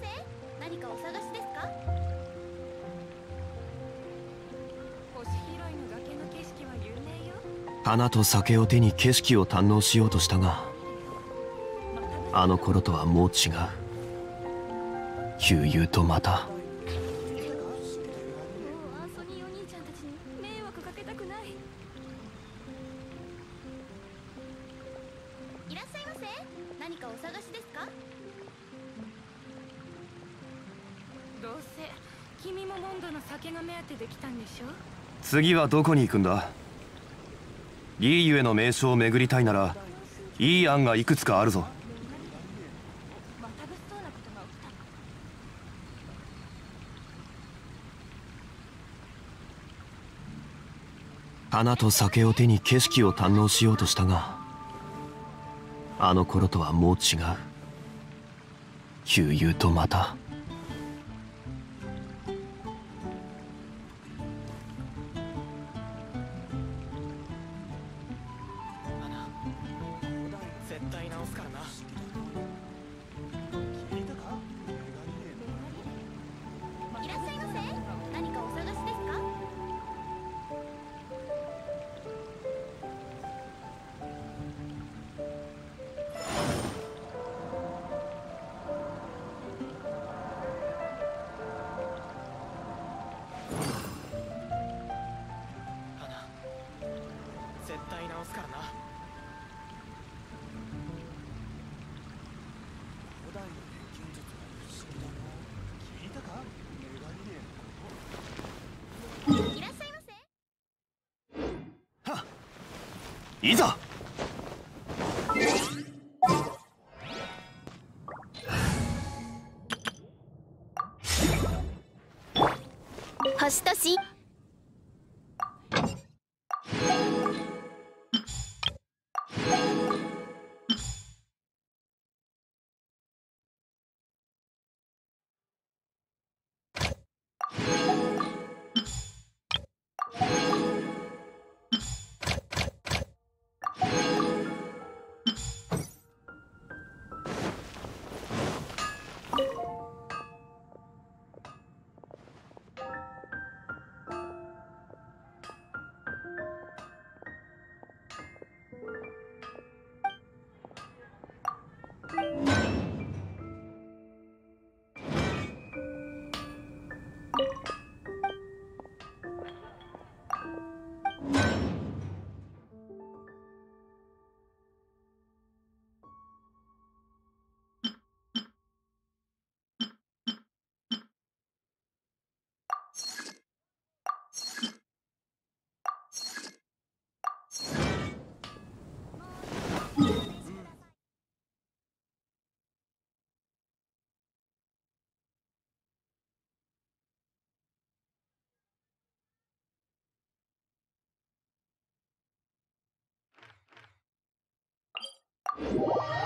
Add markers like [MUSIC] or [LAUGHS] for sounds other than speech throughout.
せ何かお探しですか？星拾いの崖の景色は有名よ。花と酒を手に景色を堪能しようとしたがあの頃とはもう違う。悠々とまた次はどこに行くんだ？リーユへの名所を巡りたいならいい案がいくつかあるぞ。花と酒を手に景色を堪能しようとしたがあの頃とはもう違う。悠々とまた。you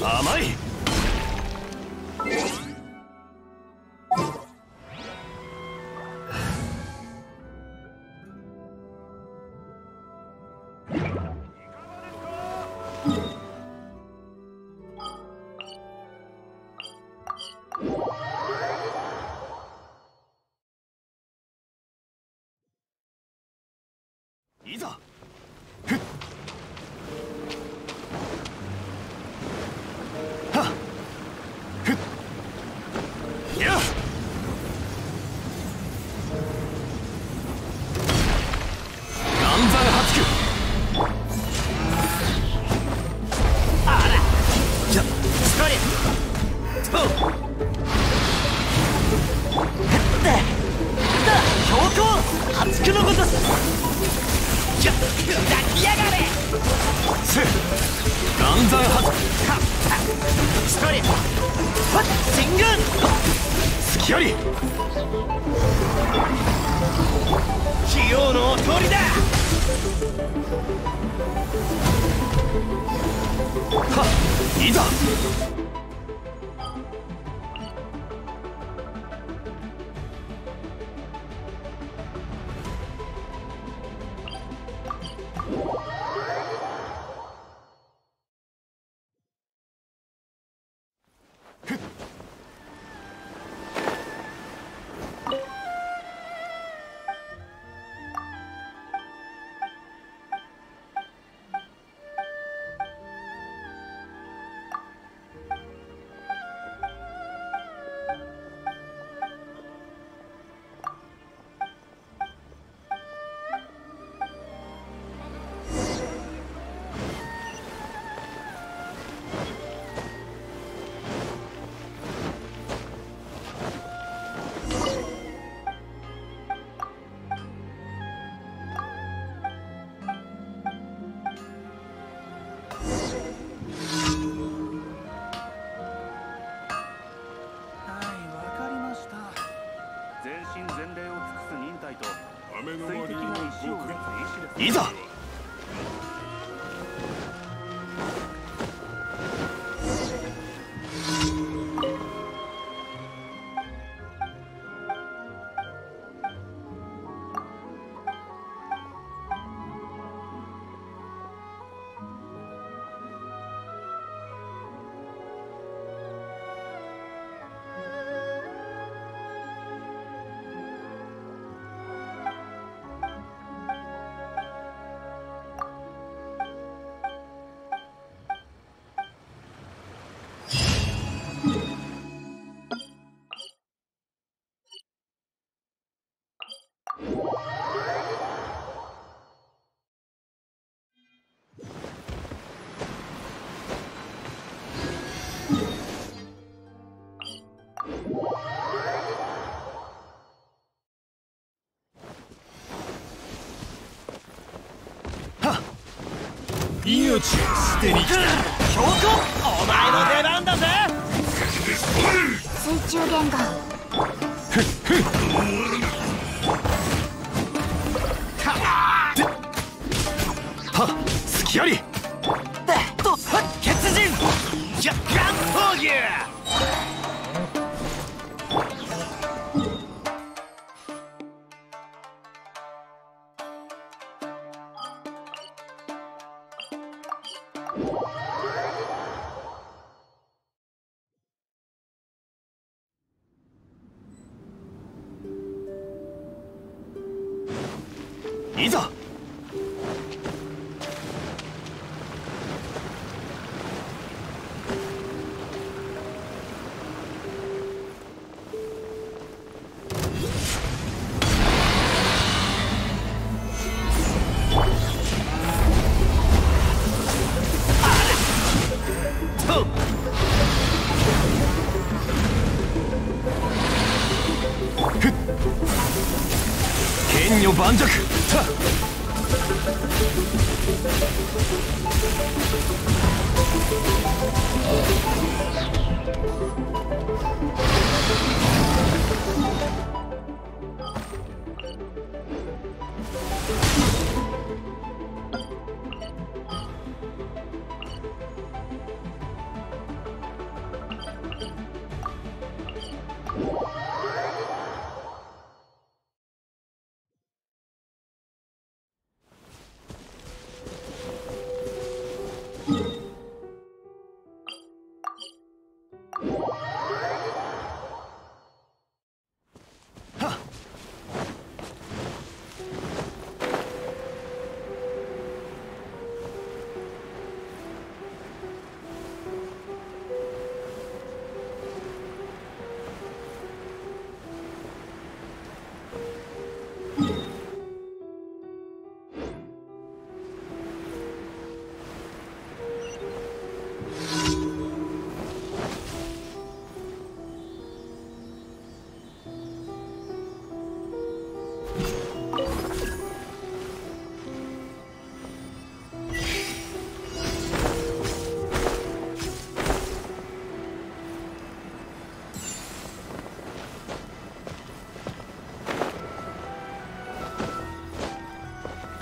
甘い。鼻子。手に来た。お前の出番だぜ。水中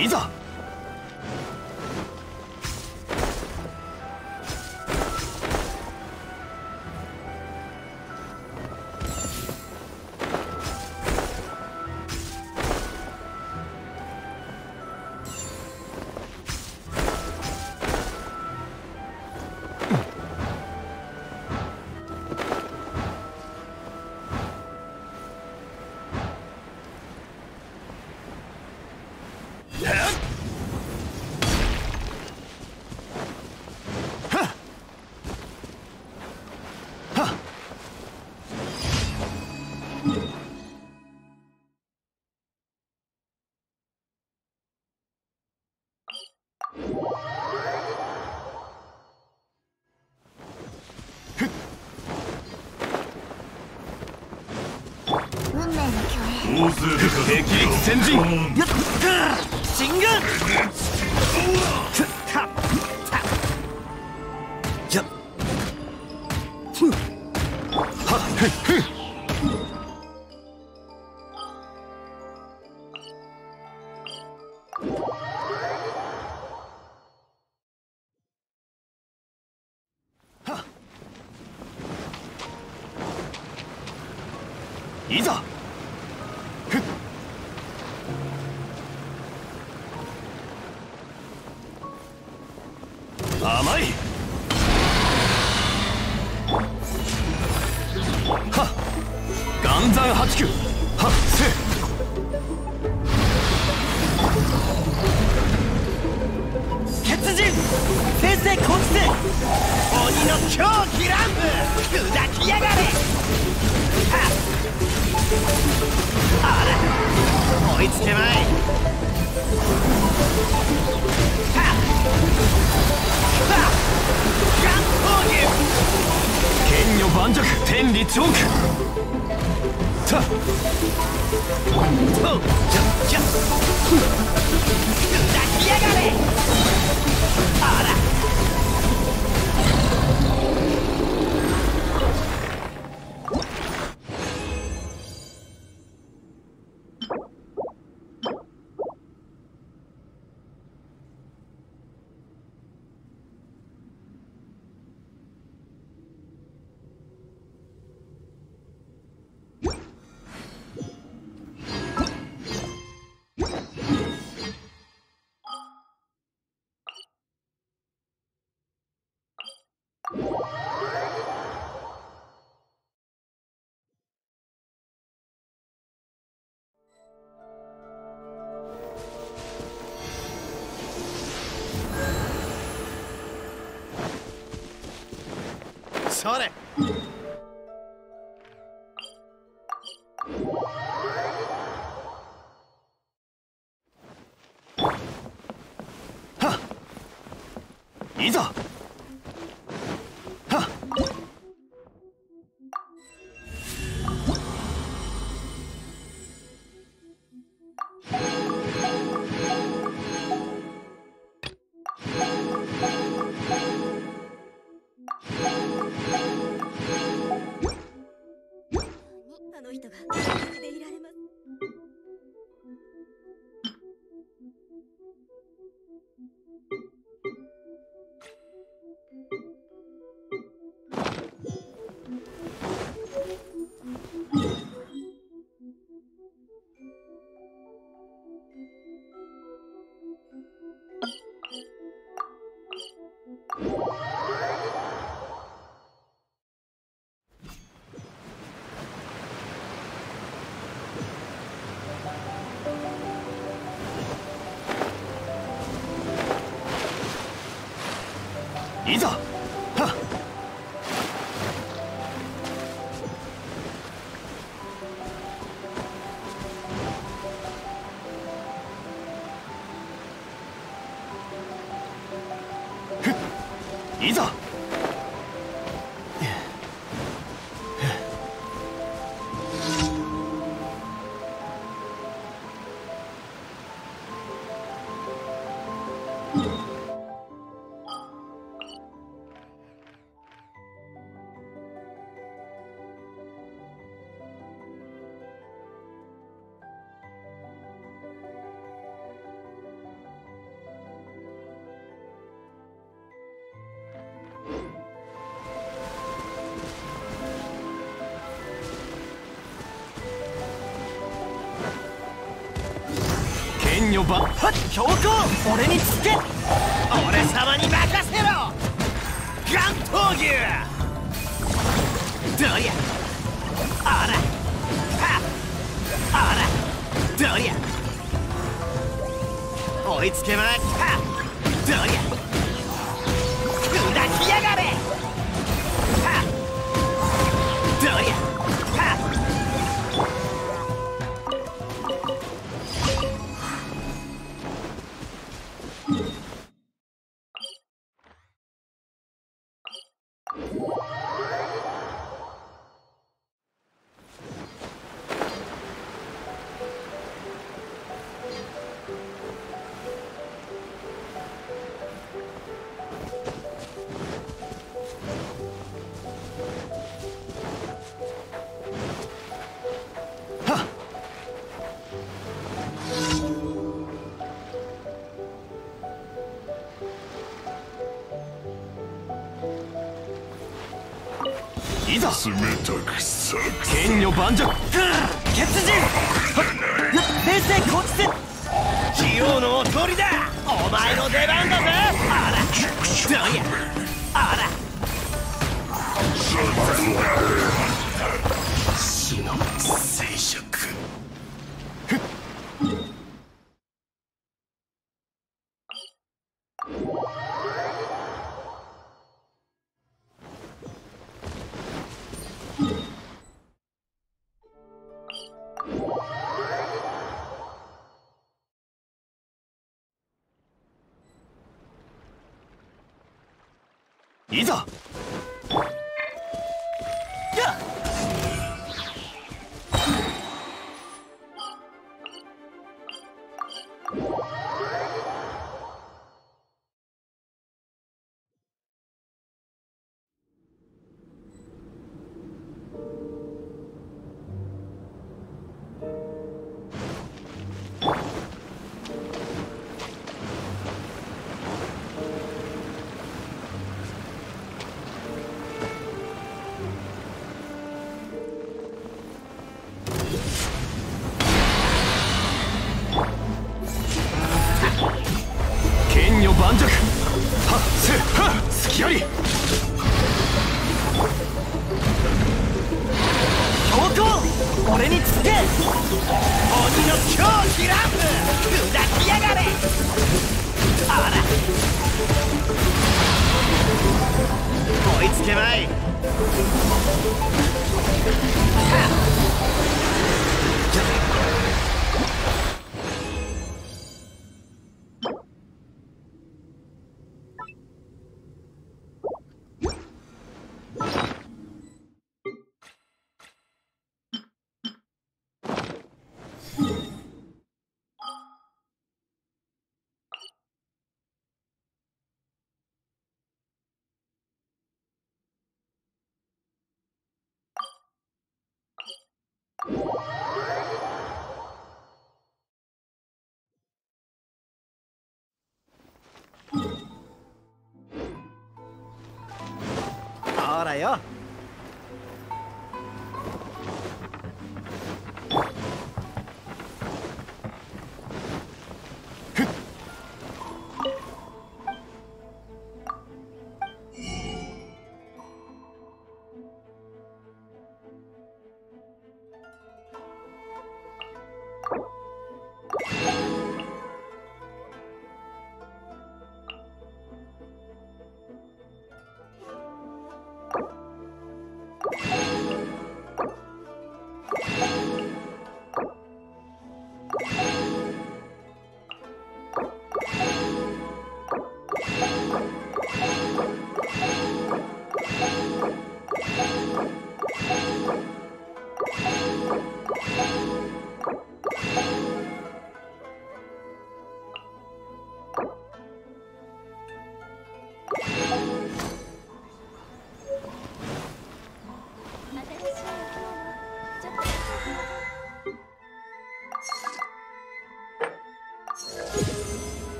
鼻子。敵先陣。進軍鼻子剣女ば強行俺につけ。俺様に任せろ。ガン闘牛。どりゃ。あら。はあら。どりゃ。追いつけまはど剣女いざほらよ。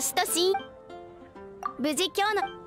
しとし無事今日の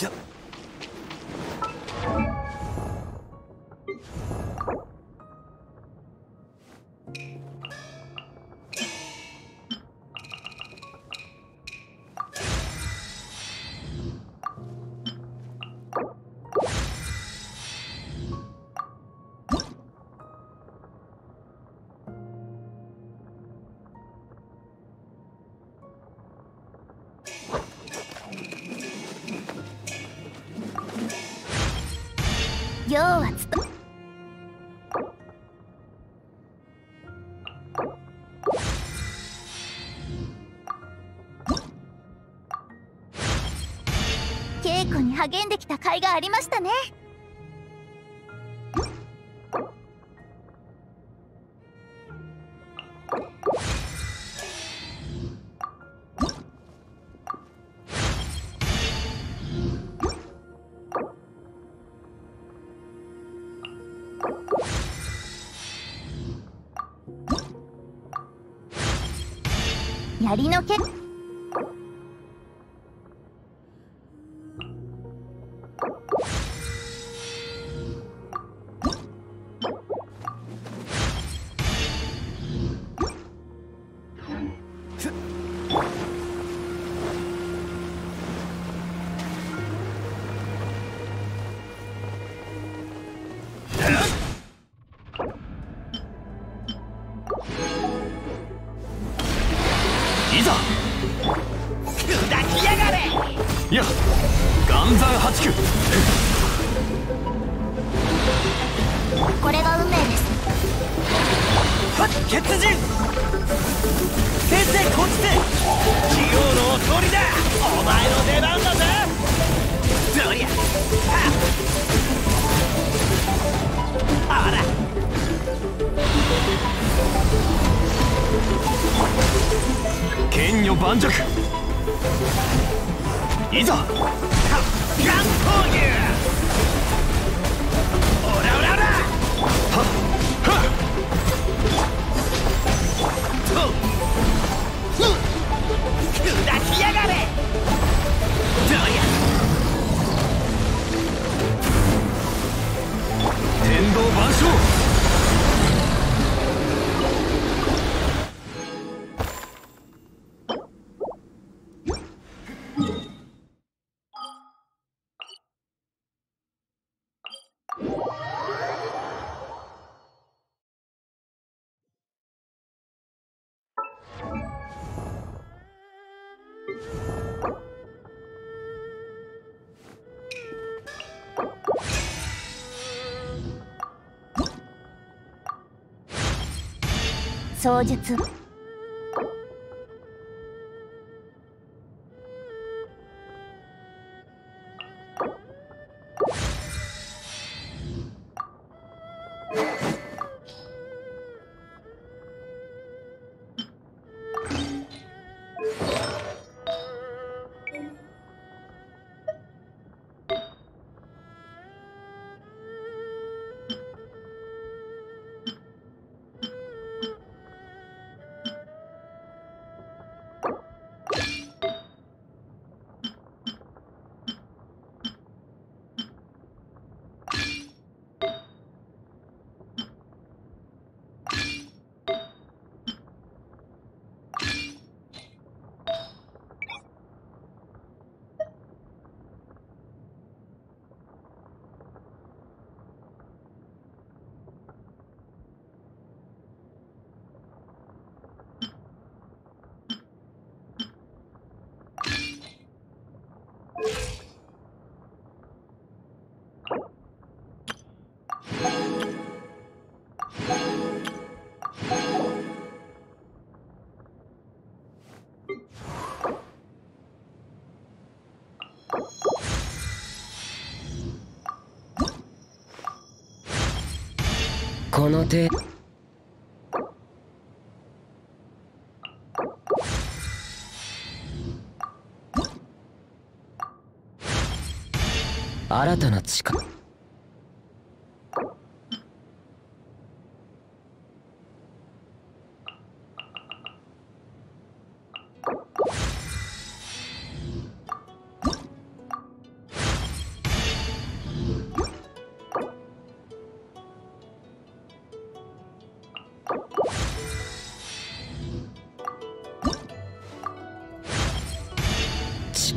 呀励んできた甲斐がありましたね。槍の槍術この手。新たな力。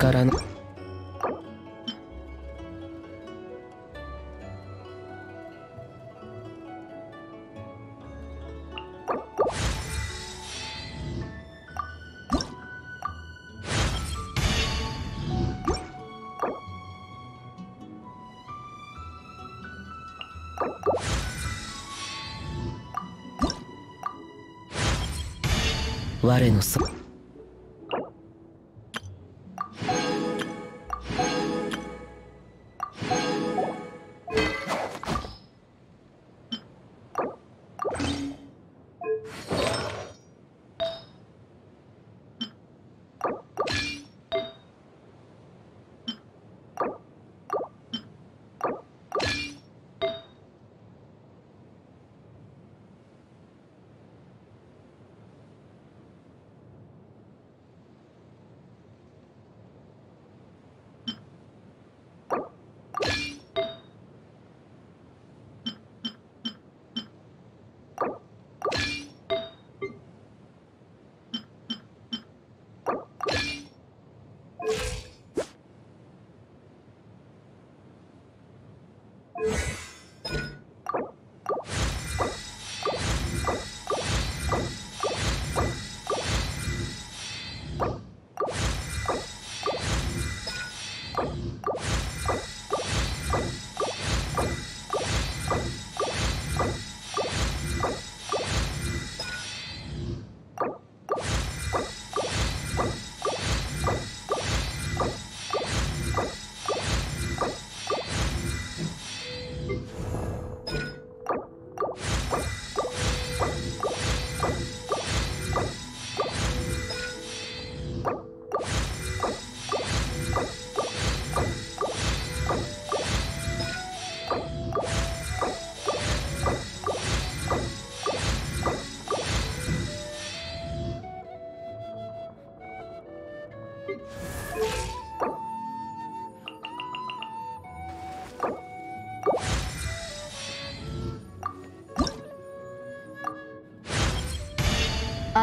からの。我の祖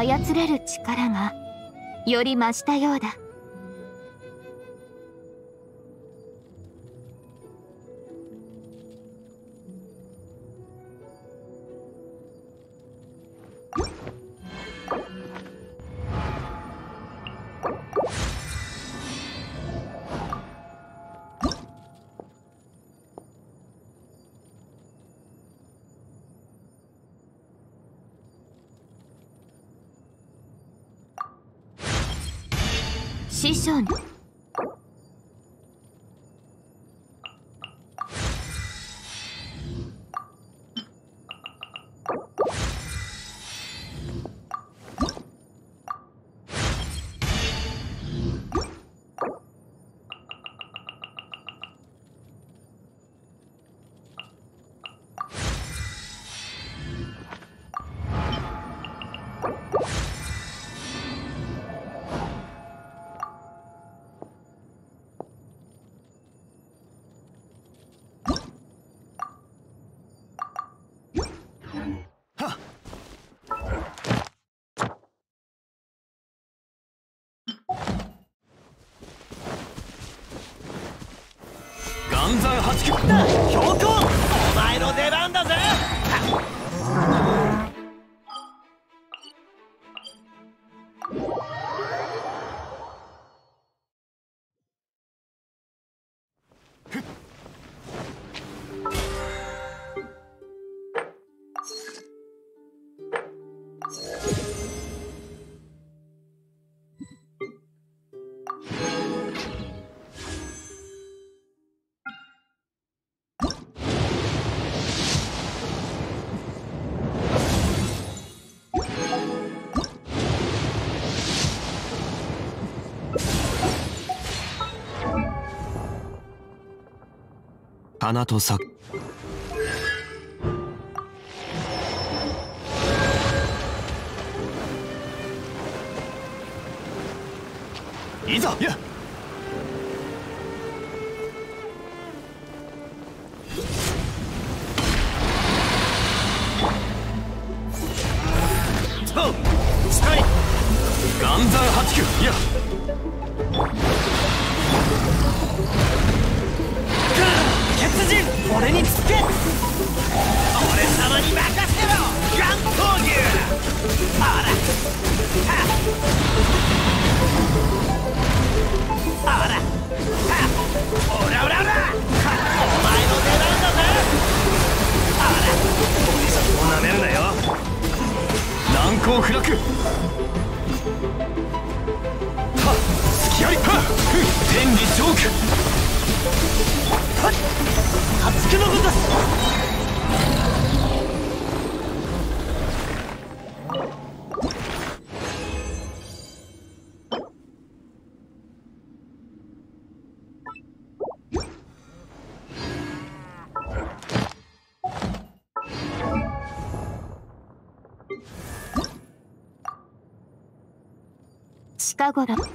操れる力がより増したようだ。soon. 的。といざ。近頃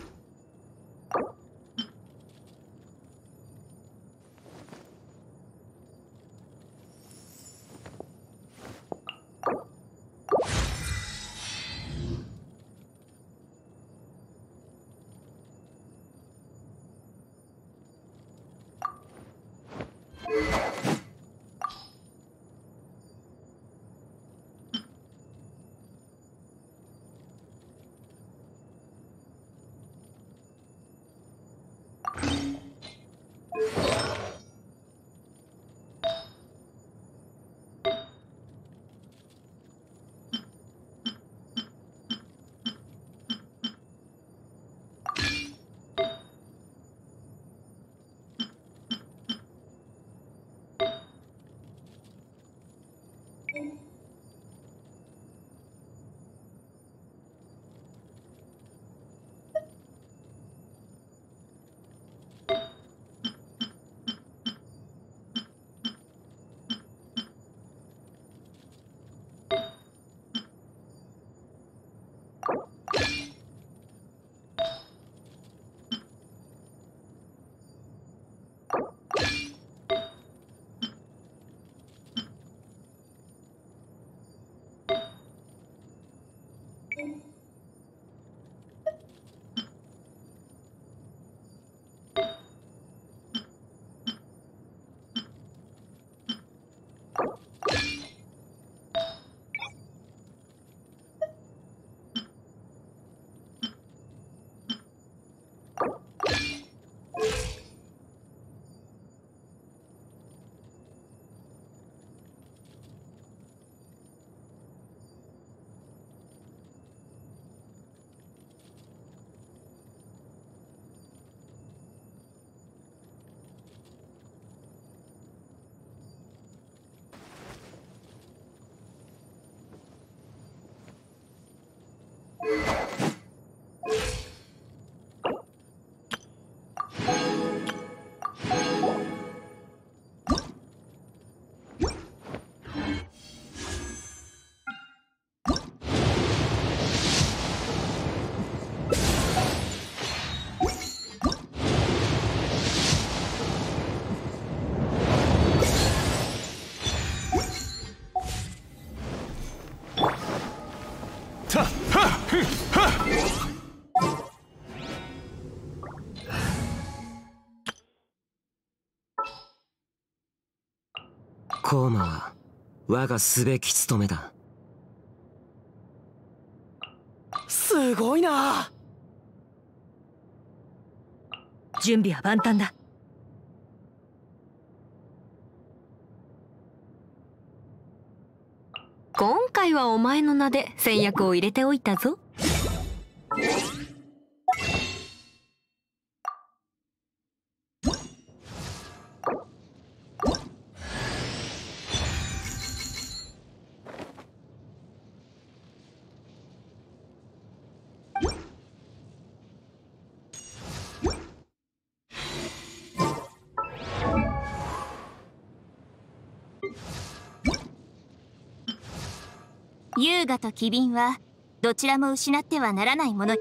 コーマは我がすべき務めだ。すごいな。準備は万端だ今回はお前の名で戦略を入れておいたぞ。優雅と機敏はどちらも失ってはならないもの。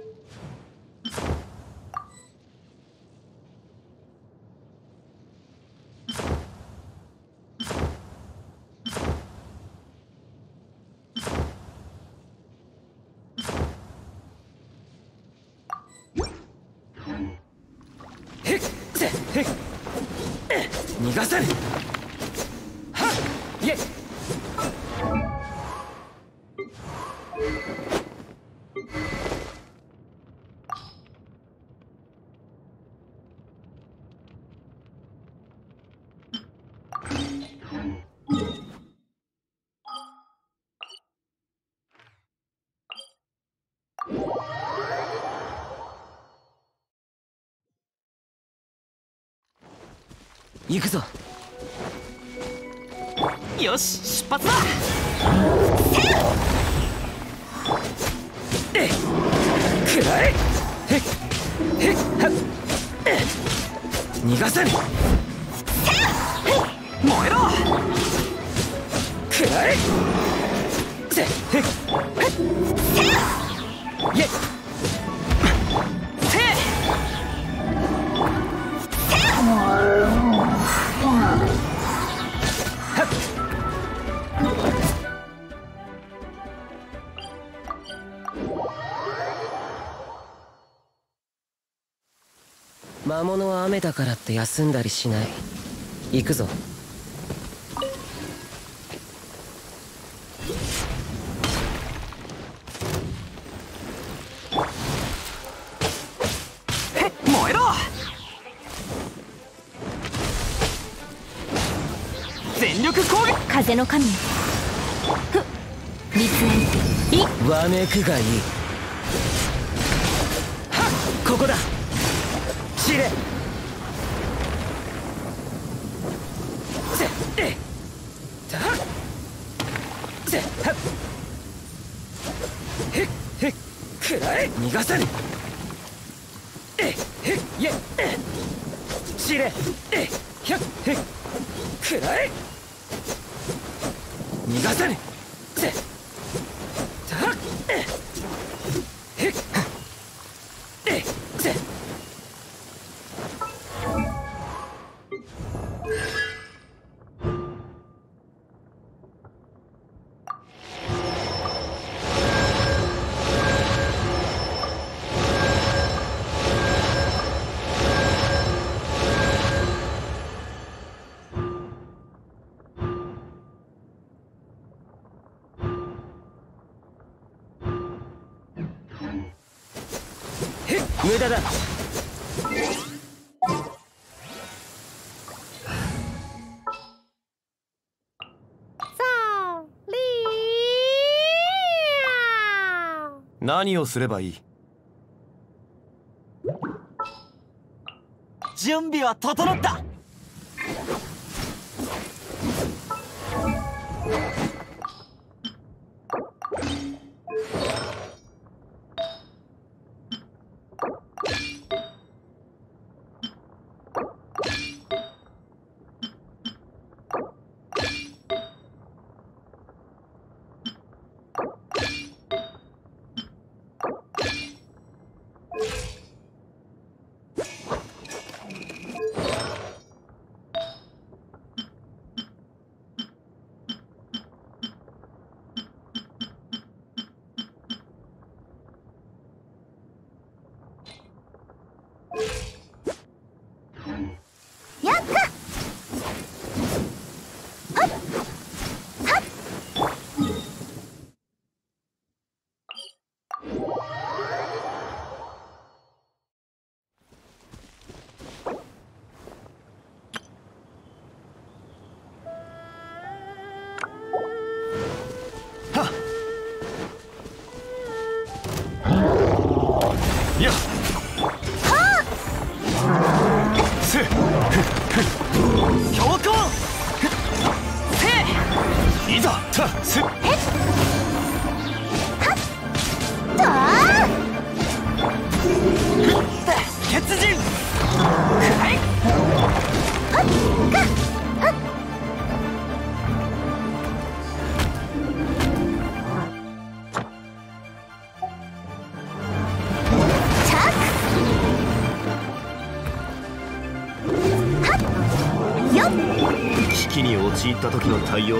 逃がせ行くぞ。よし出発だ。えくらえへっへっ。逃がせん燃えろ。くらえせへっへっ。いえせ雨だからって休んだりしない。行くぞ。燃えろ！全力攻撃！風の神。立案いわめくがいい何をすればいい？準備は整った。陥った時の対応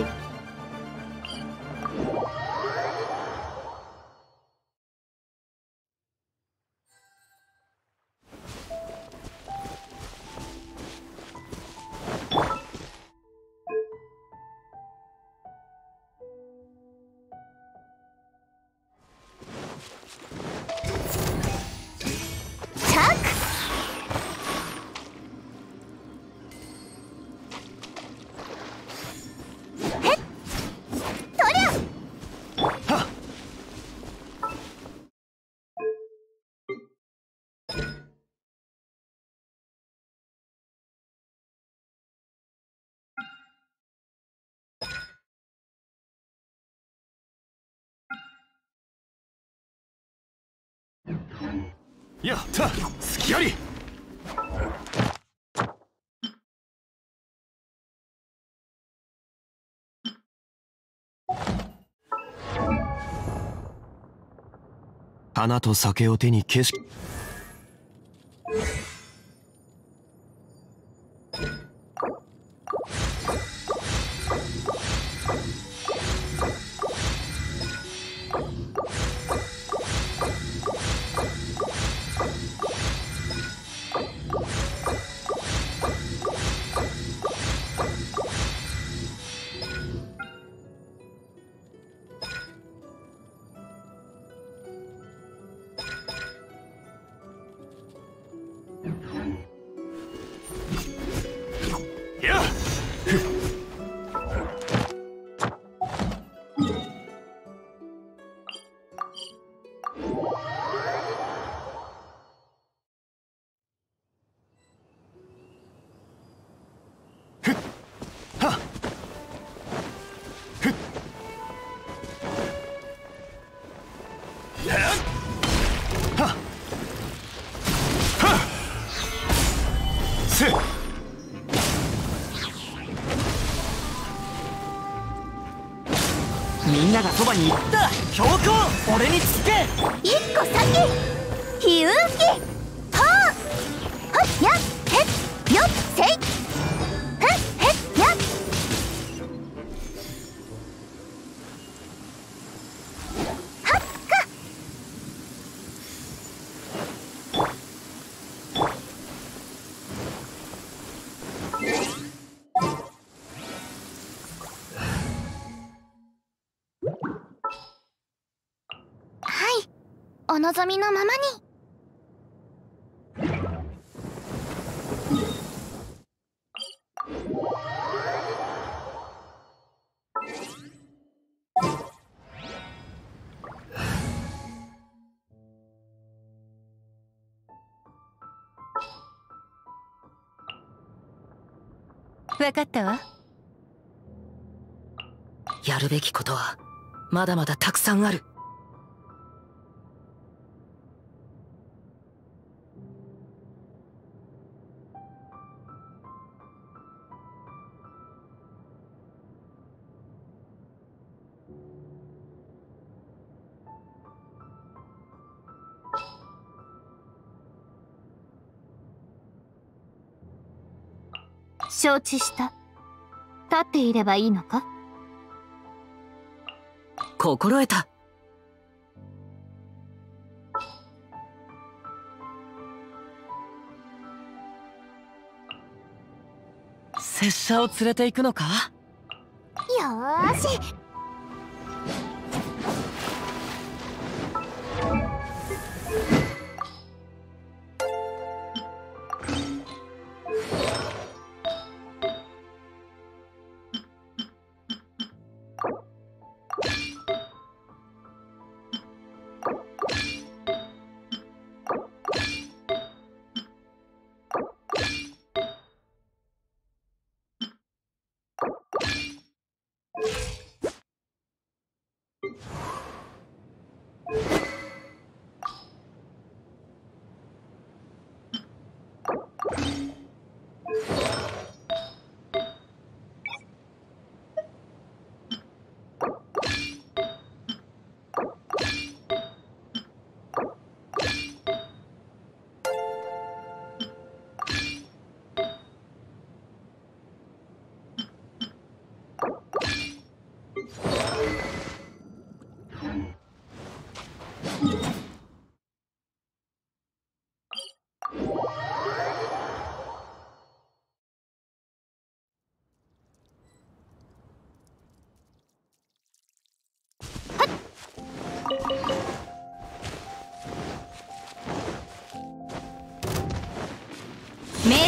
やった隙あり。花と酒を手に景色。そばに行った。強行。俺に望みのままに。わかったわ。やるべきことはまだまだたくさんある承知した。立っていればいいのか？心得た。拙者を連れて行くのか？よーし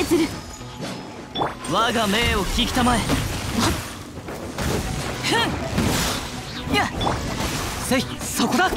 する。我が命を聞きたまえ。ふん。やせいそこだ。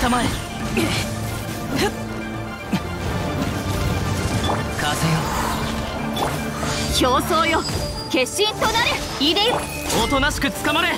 たまえ。風よ。競争よ。決心となれおとなしくつかまれ。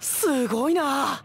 すごいな。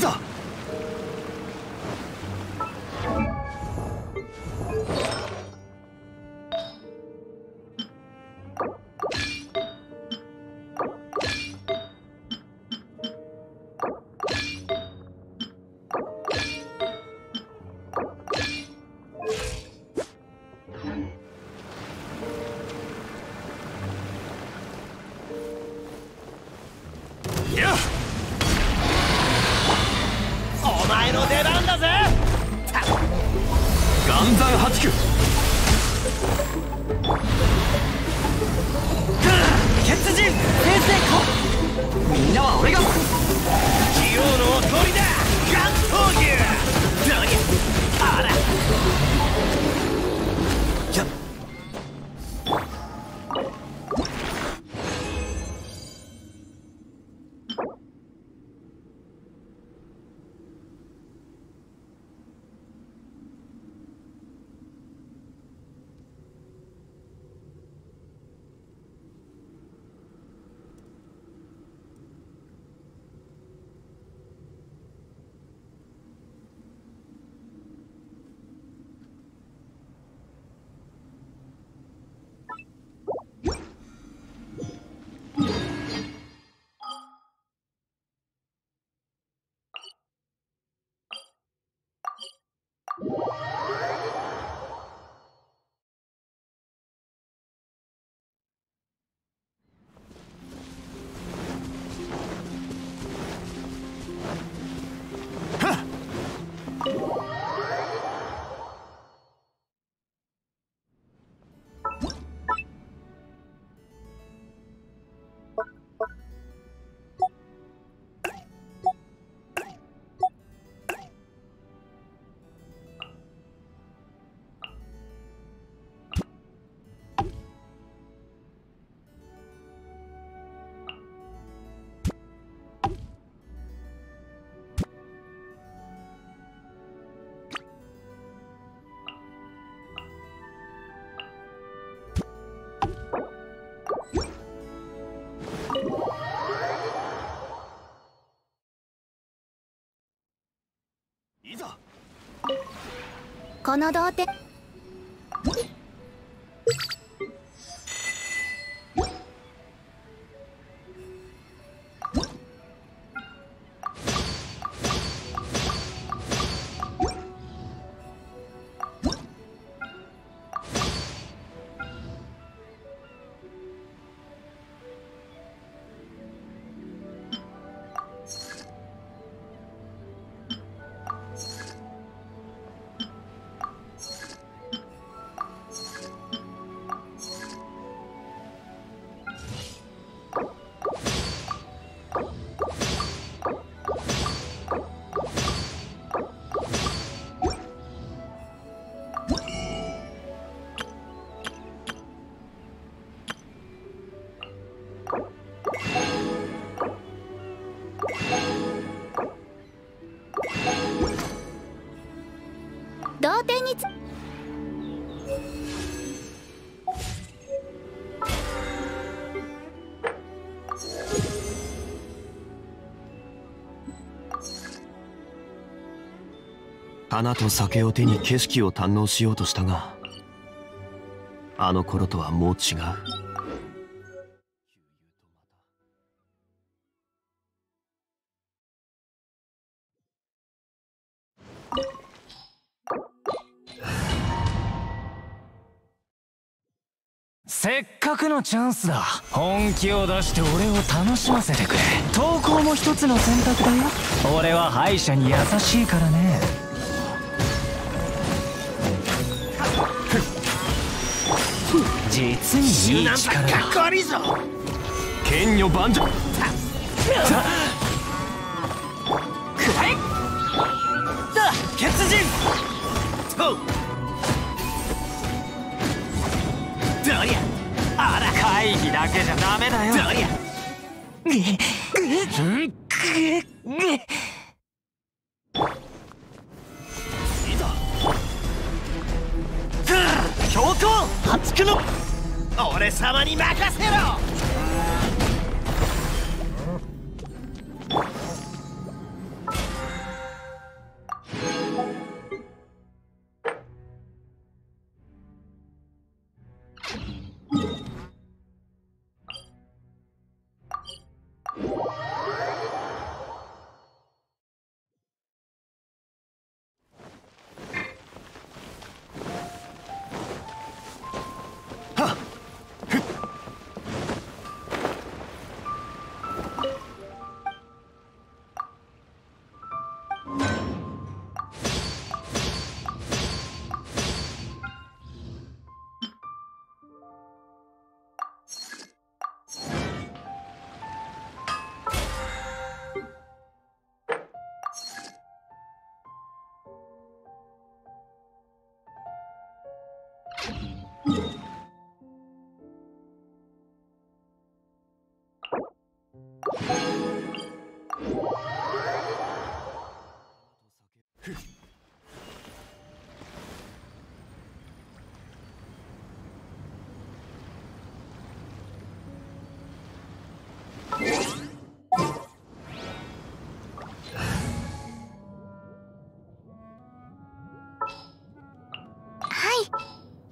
ふっ Whoa! いざ。この童貞花と酒を手に景色を堪能しようとしたがあの頃とはもう違う。せっかくのチャンスだ。本気を出して俺を楽しませてくれ。投稿も一つの選択だよ。俺は敗者に優しいからね。実にいい力だ。かっこ悪いぞ剣女万丈血人。とどりゃあら会議だけじゃダメだよ。どりゃい俺様に任せろ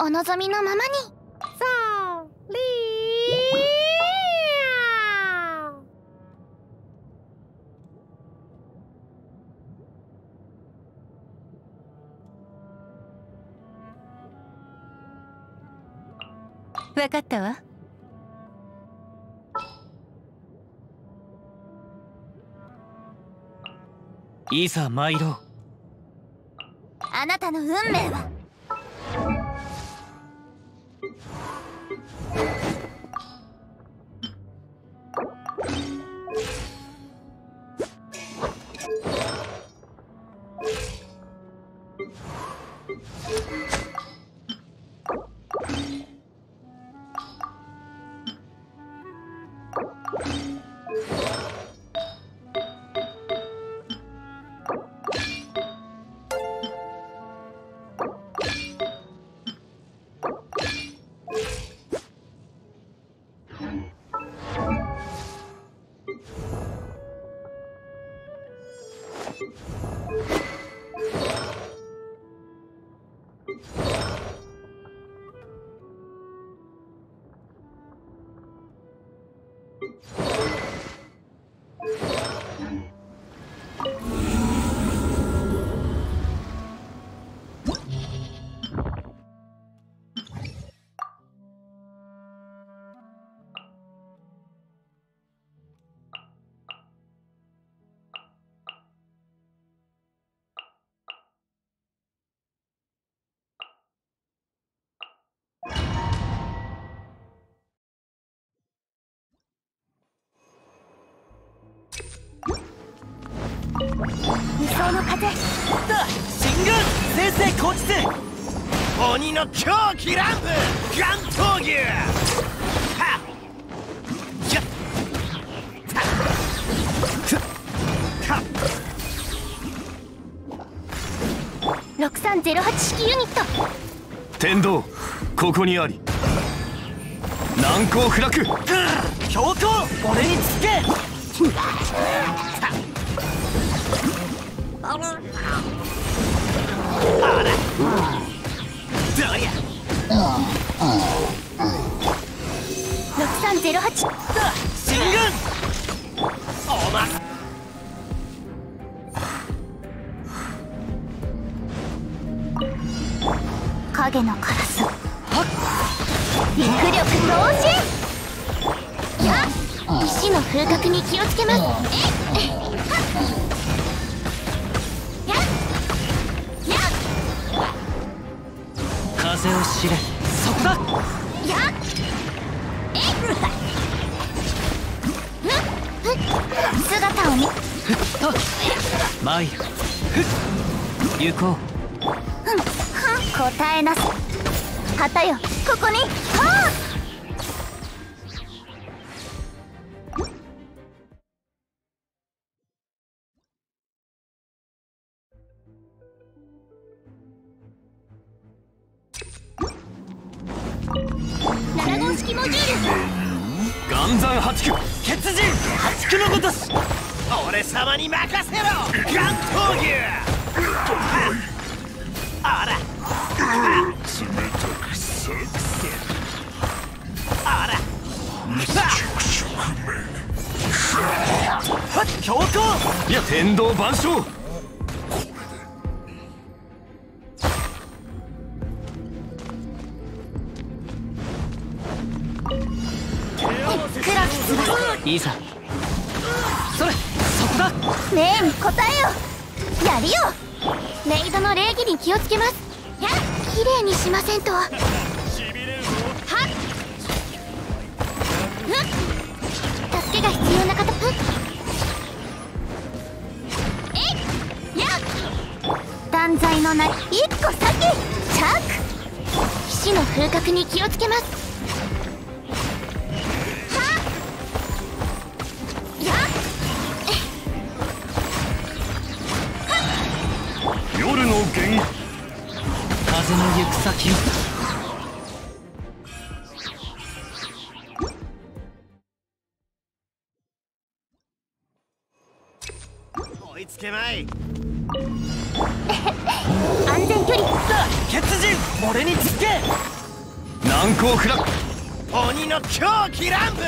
お望みのままに。そーかったわ。いざ参ろうあなたの運命は？鬼の狂気乱舞乱闘牛はっじゃっ6308式ユニット。天道ここにあり。難攻不落。強行俺につけ。影のカラス陸力増進や石の風格に気をつけますよ。ここに。狂ランプ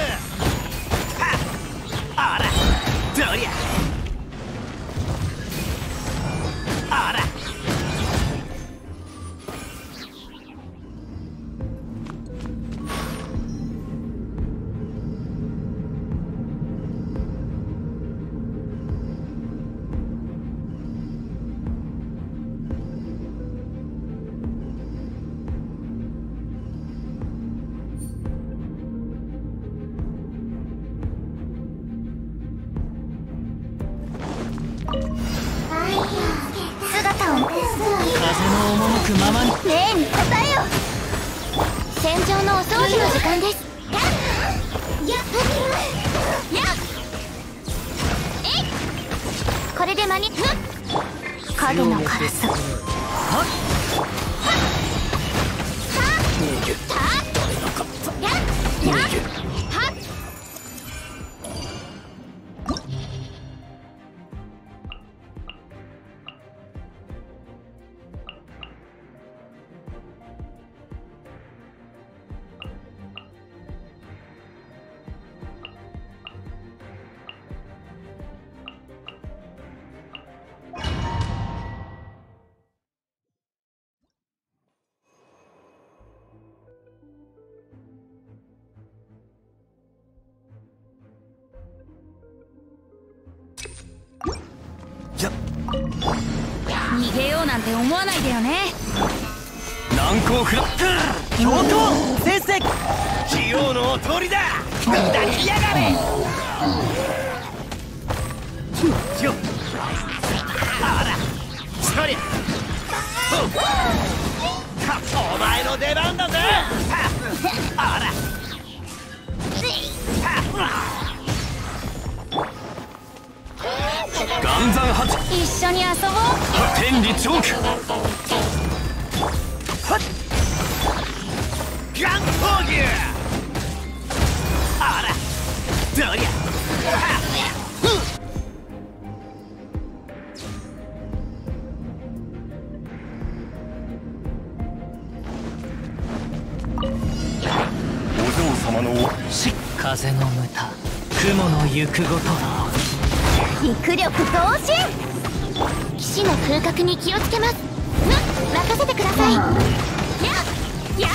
って思わないでよね。難攻フラッ上等先生器用のりだ。やがれ。あらそり。ゃお前の出番だぜ。あら岩山発一緒に遊ぼう。天理チョーク。岩闘牛あら。どりゃお嬢様の。風の無駄雲の行くごと。だ肉力増進騎士の風格に気をつけます。む任せてください。やや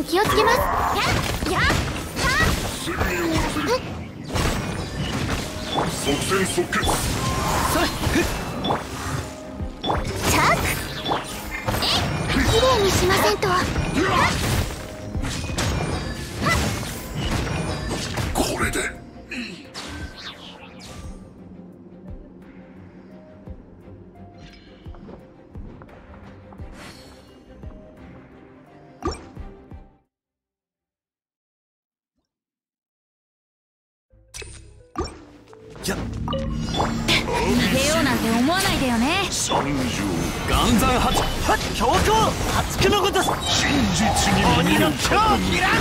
に気をつ実に鬼の狂気乱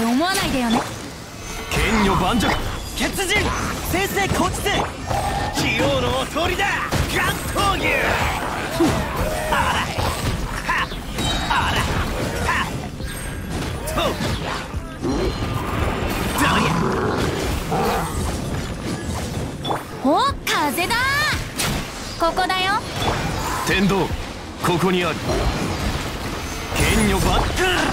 て思わないでよね。剣女万丈血人先生こちで器のお通りだ牛あら。はあら。はとお風だここだよ天道ここにある剣女バッター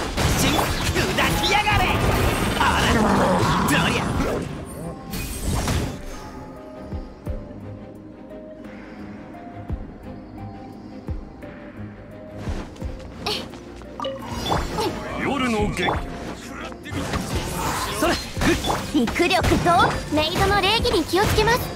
けます。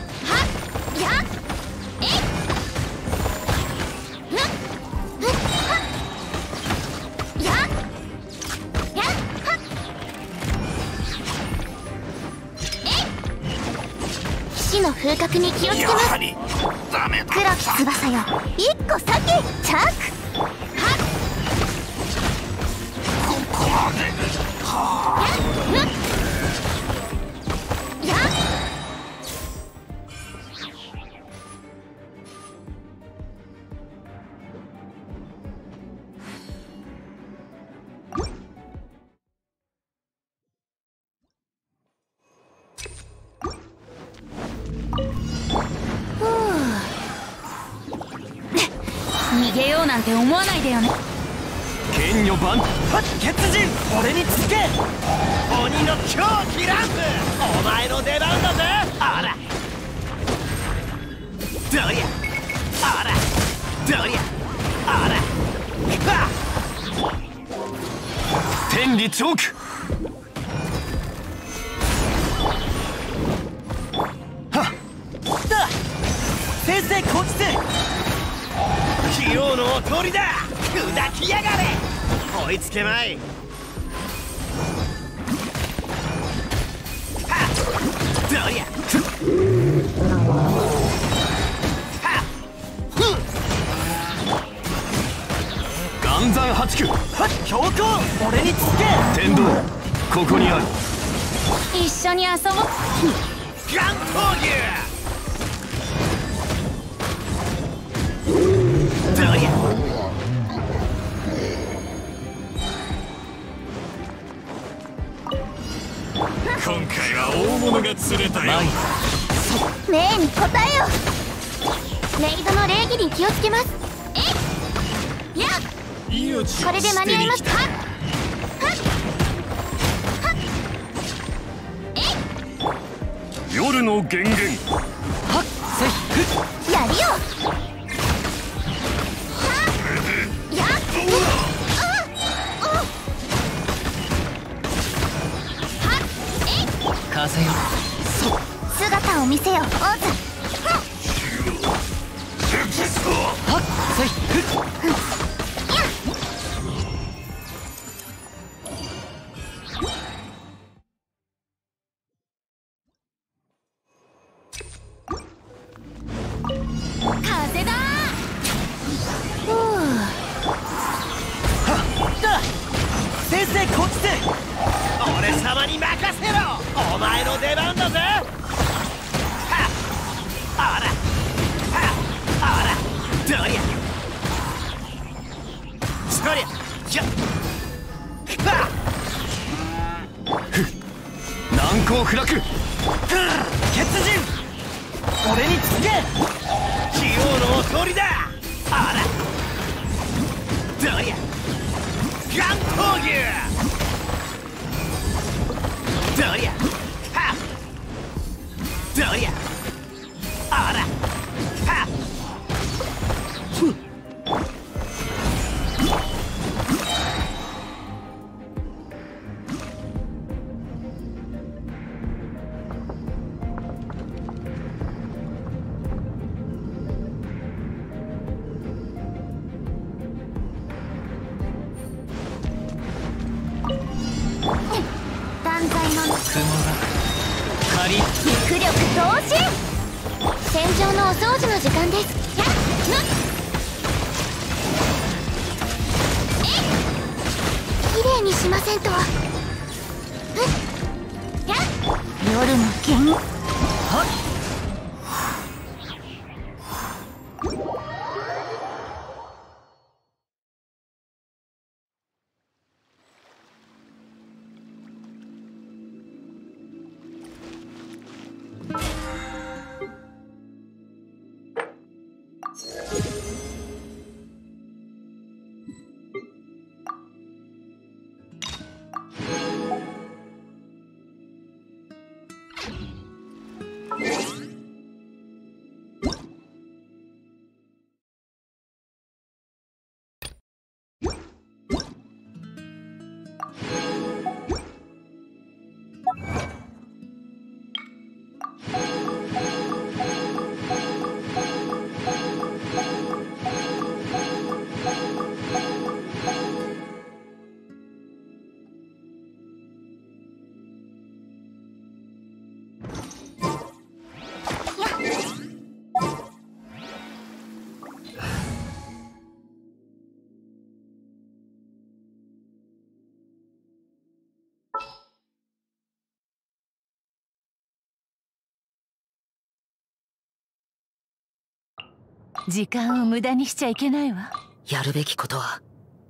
時間を無駄にしちゃいけないわ。やるべきことは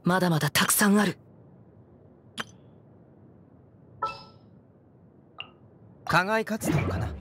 まだまだたくさんある。課外活動かな。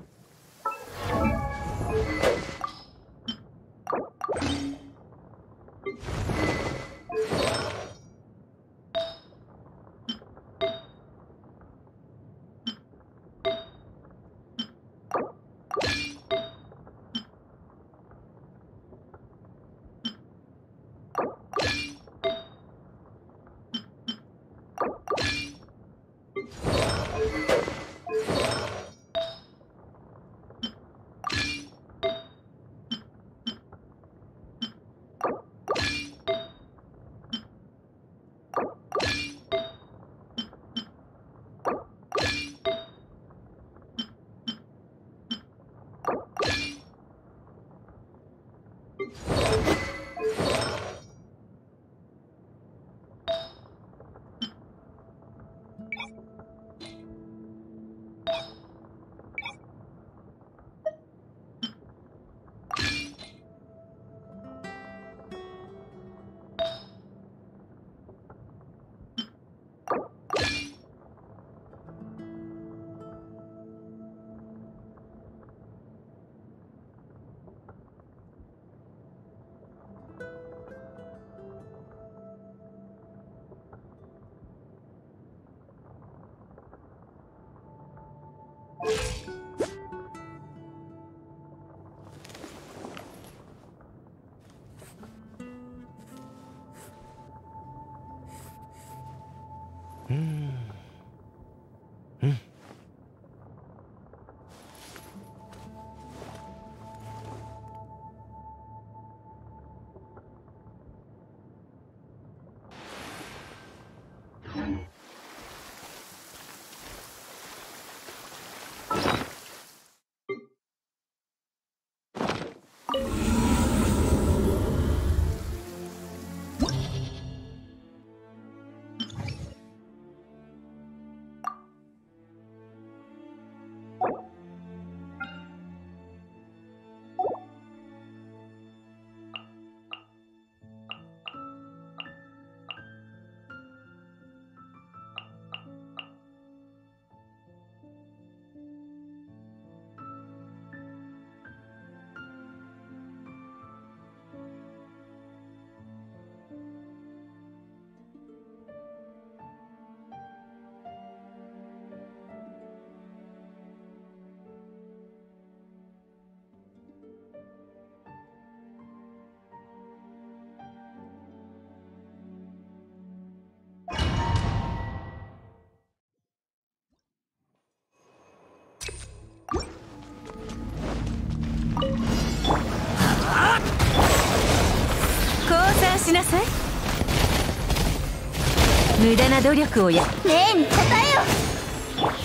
無駄な努力をや。礼に答えよ。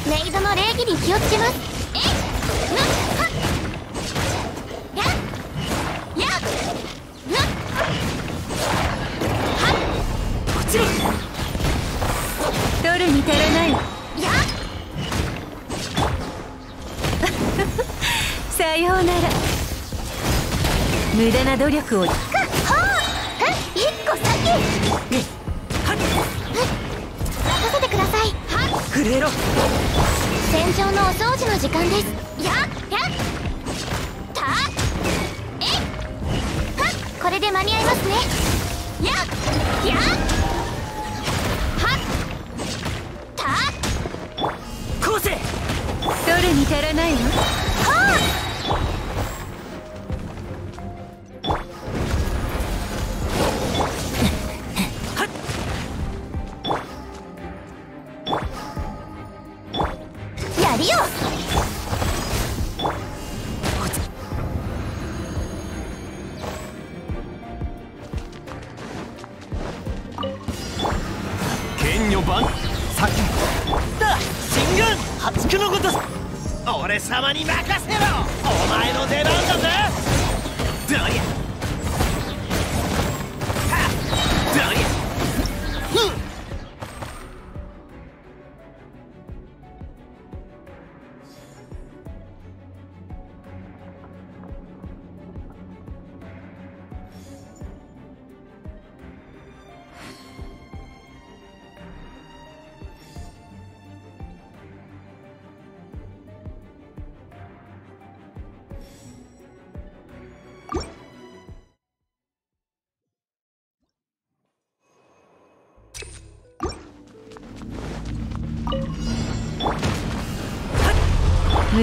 メイドの礼儀に気をつけます。えっ？やっ？やはこちら取るに足らないやさようなら無駄な努力をらないわ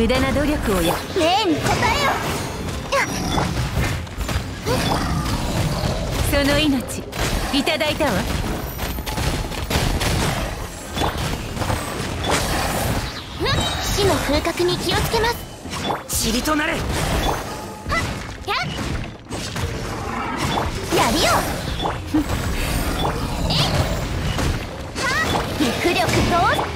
無駄な努力をや。霊に答えよ。その命いただいたわ。死の風格に気をつけます。塵となれ。はっやりよ。えっ？はっ力量どう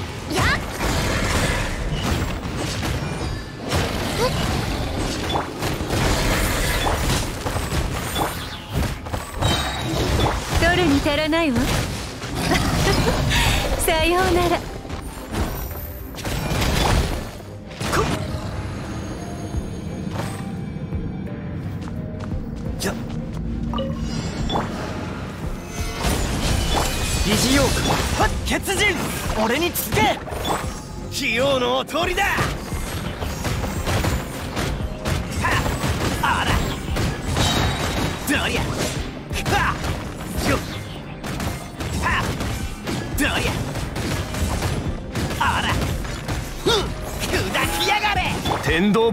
足らないわ。[LAUGHS] さようなら。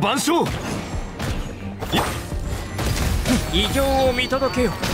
番賞異形を見届けよ。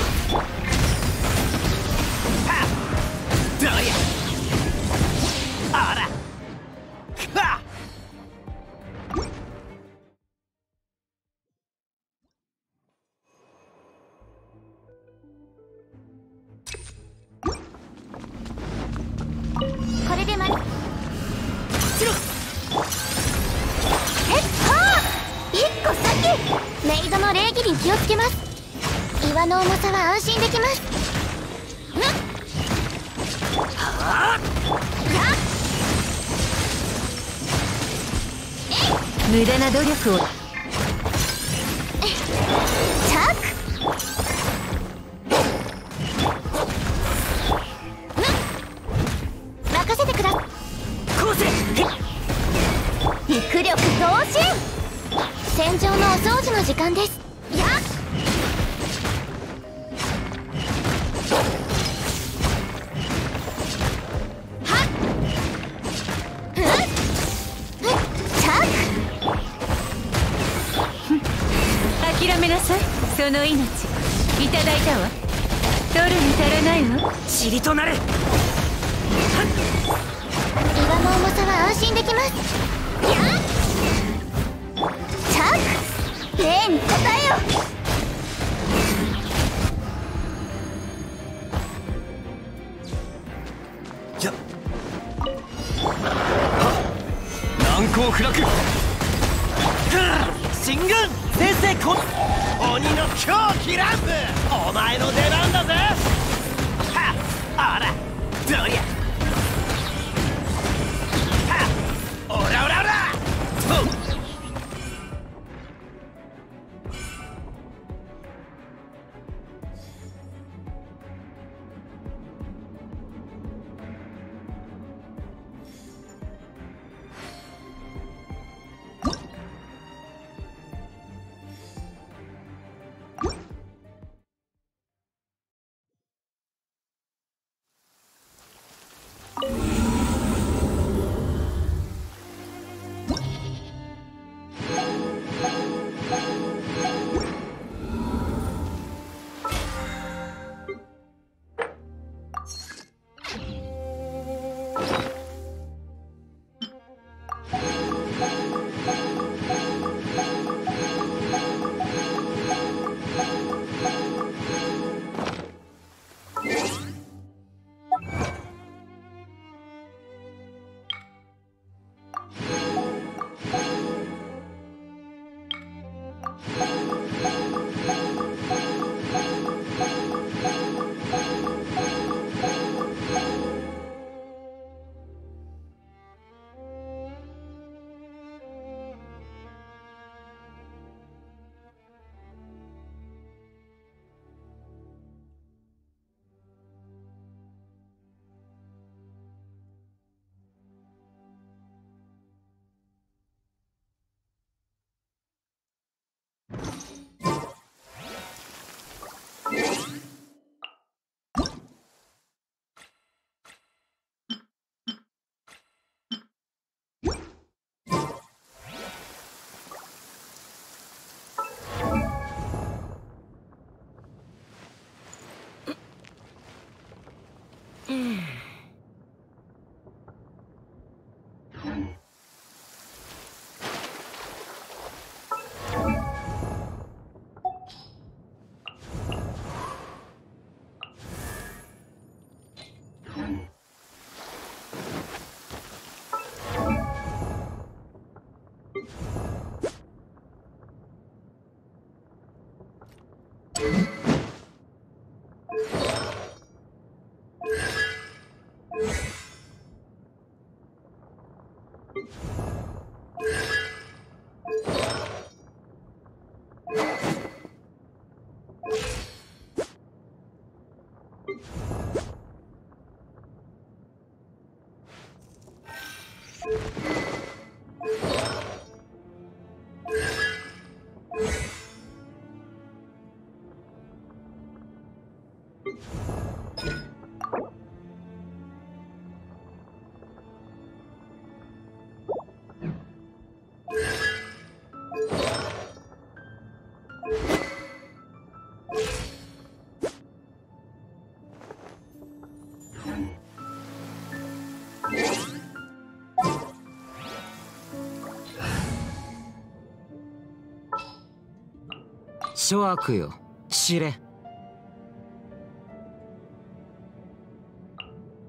諸悪よ。知れ。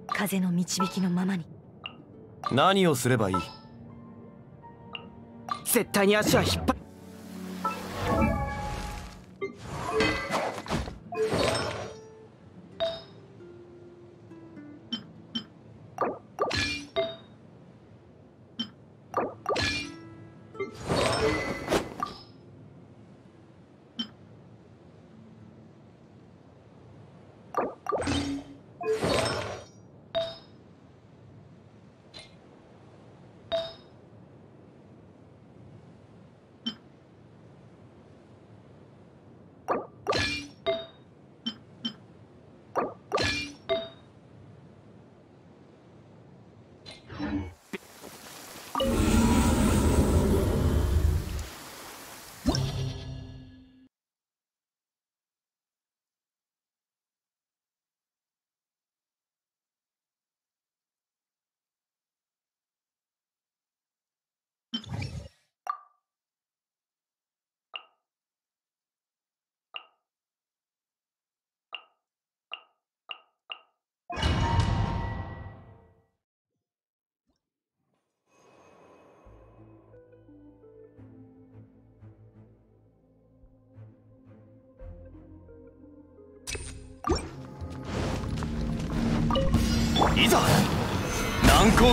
風の導きのままに。何をすればいい？絶対に足は引っ張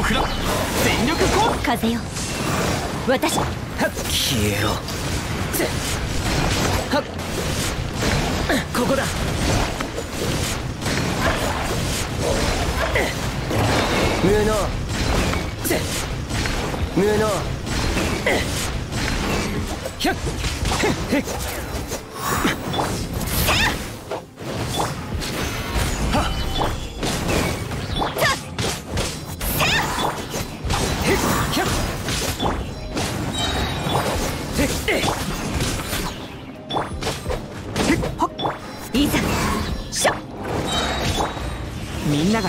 全力攻風よ。私。はっ消えろ。ぜはっここだ。無能。ぜ無能。ひゃっ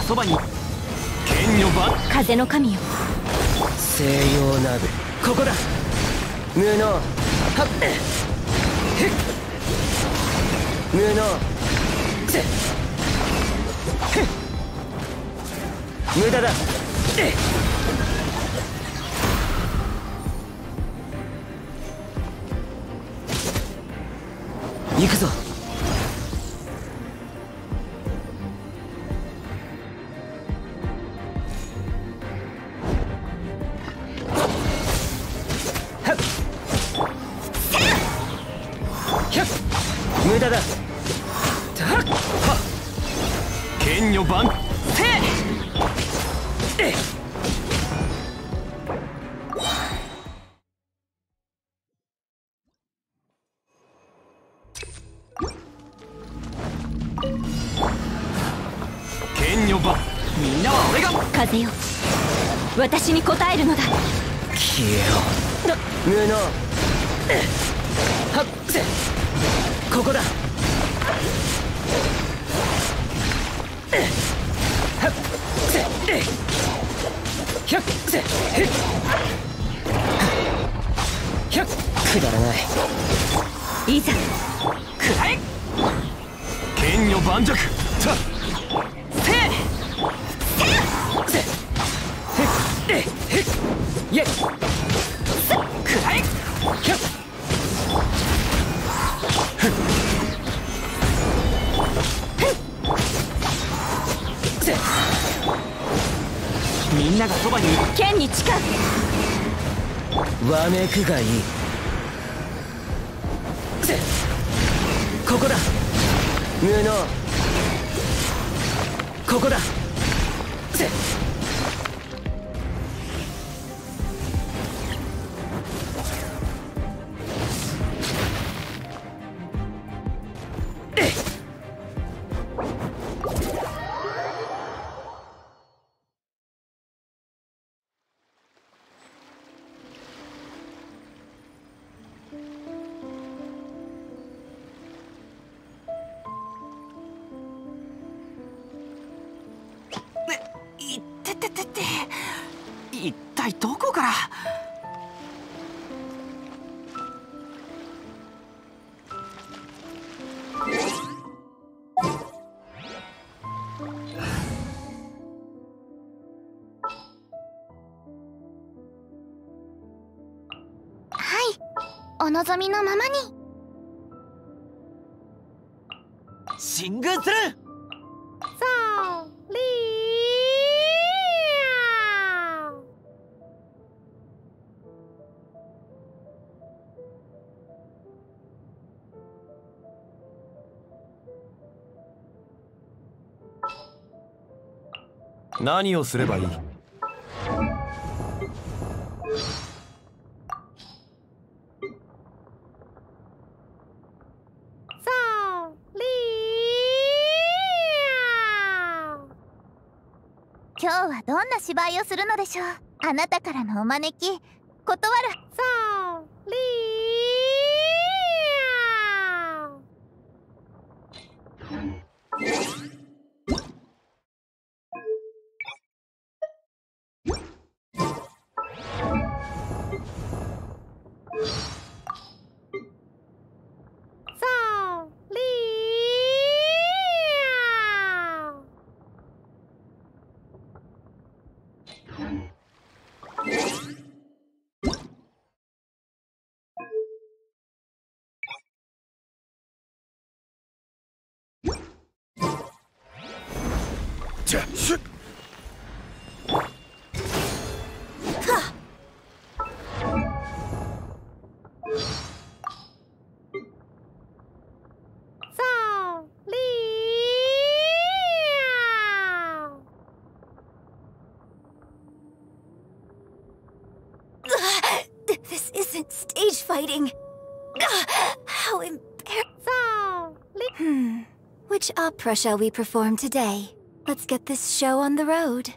そばに。剣女版？風の神よ。西洋ナブここだ。無能。はっ。無能。無駄だ。え行くぞうわめ望みのままに。進軍する何をすればいい今日はどんな芝居をするのでしょう。あなたからのお招き。断る。さあ opera shall we perform today? Let's get this show on the road.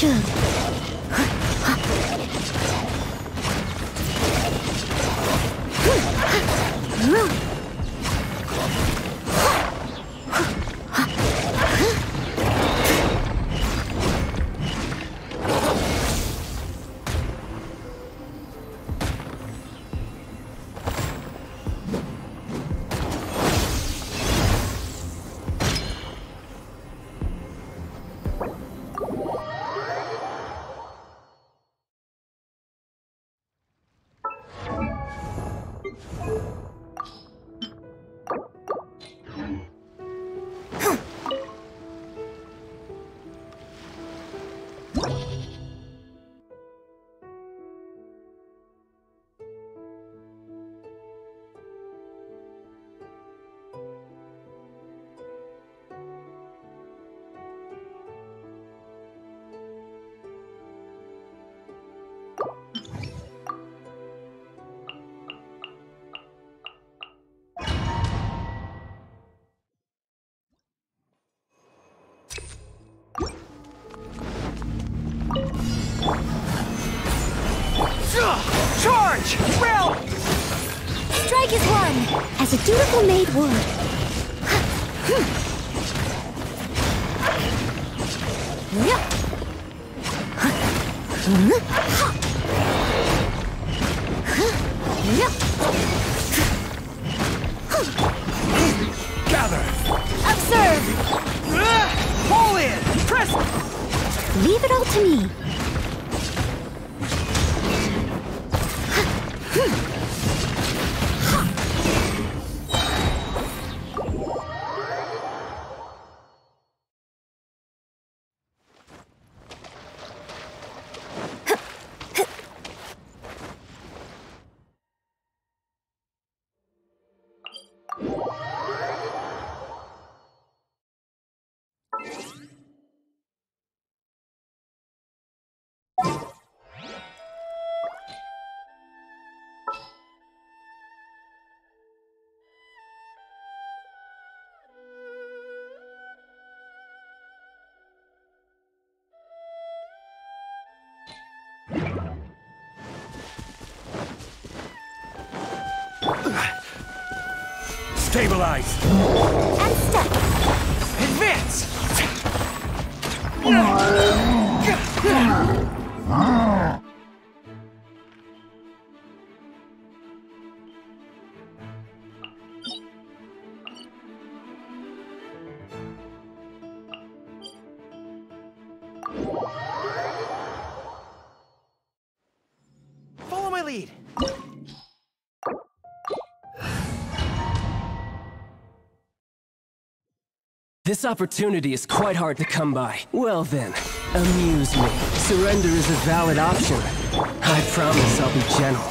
这里 as a dutiful maid would. Stabilize! And step. Advance! This opportunity is quite hard to come by. Well then, amuse me. Surrender is a valid option. I promise I'll be gentle.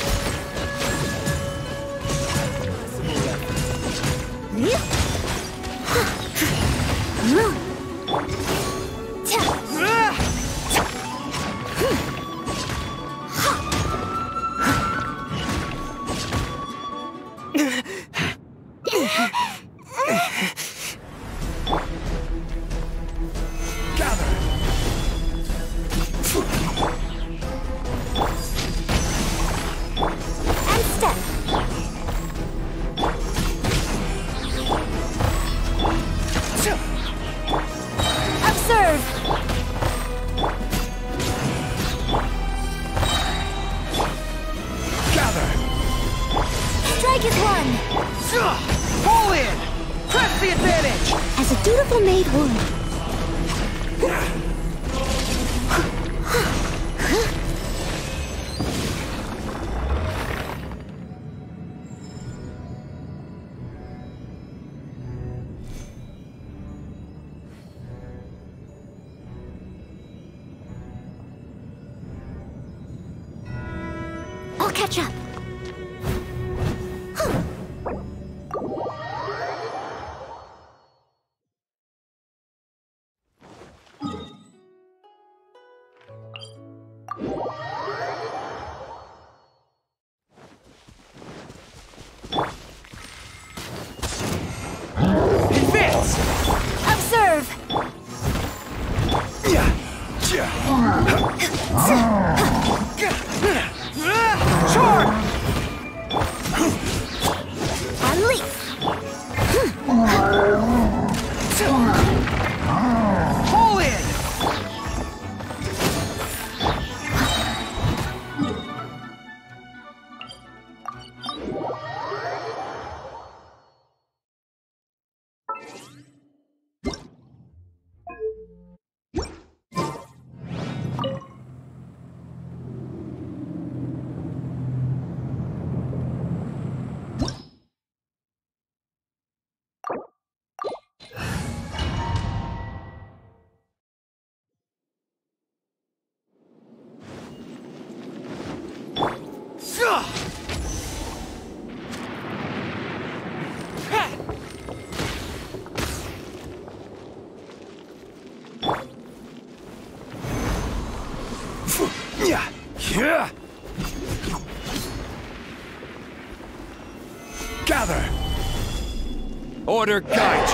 Order guide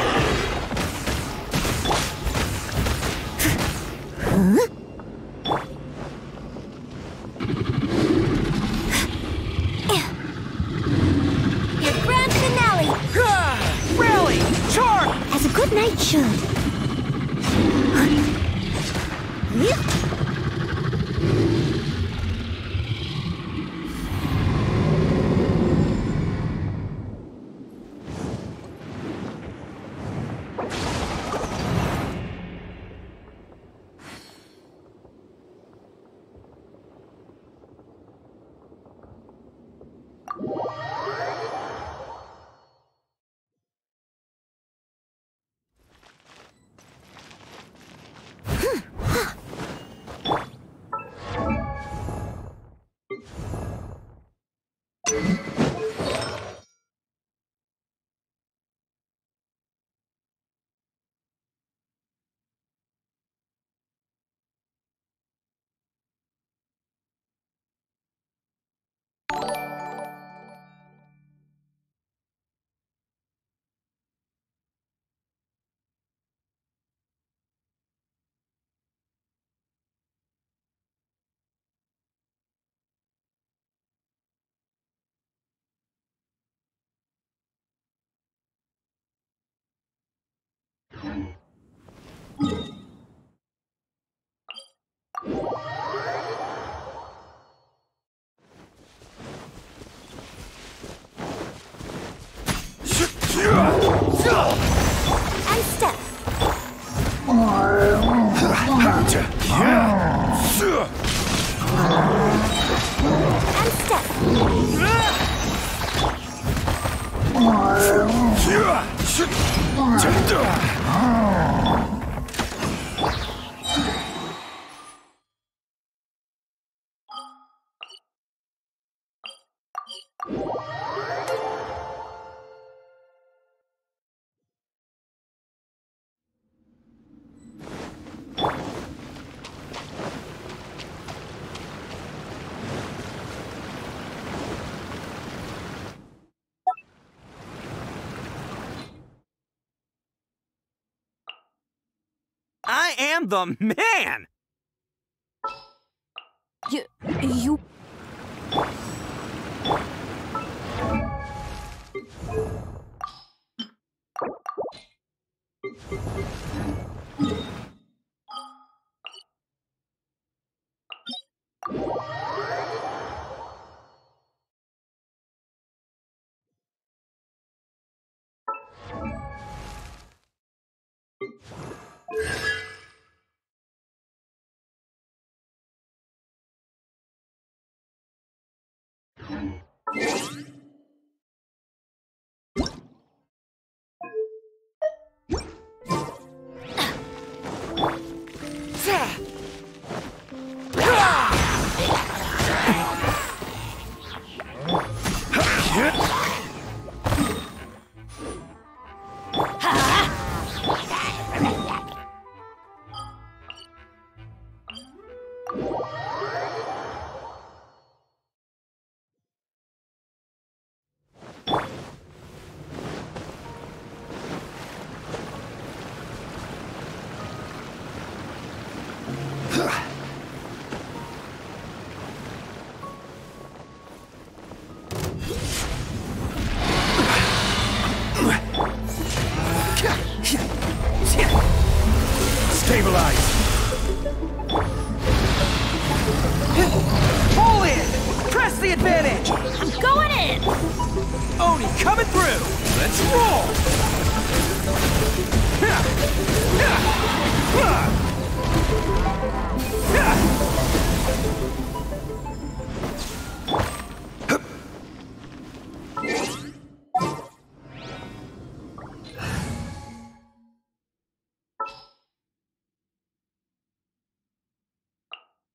the man!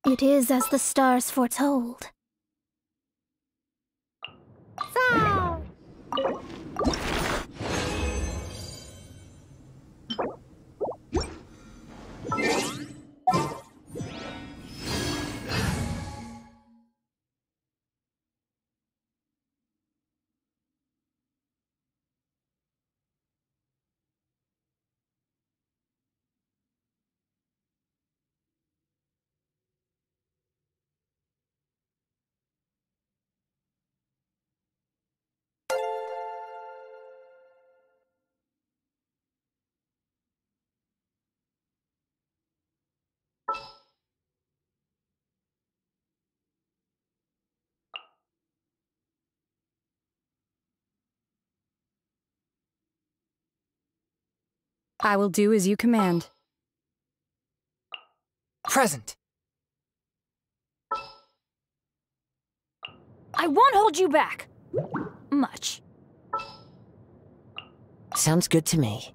It is as the stars foretold. I will do as you command. Present. I won't hold you back. Much. Sounds good to me.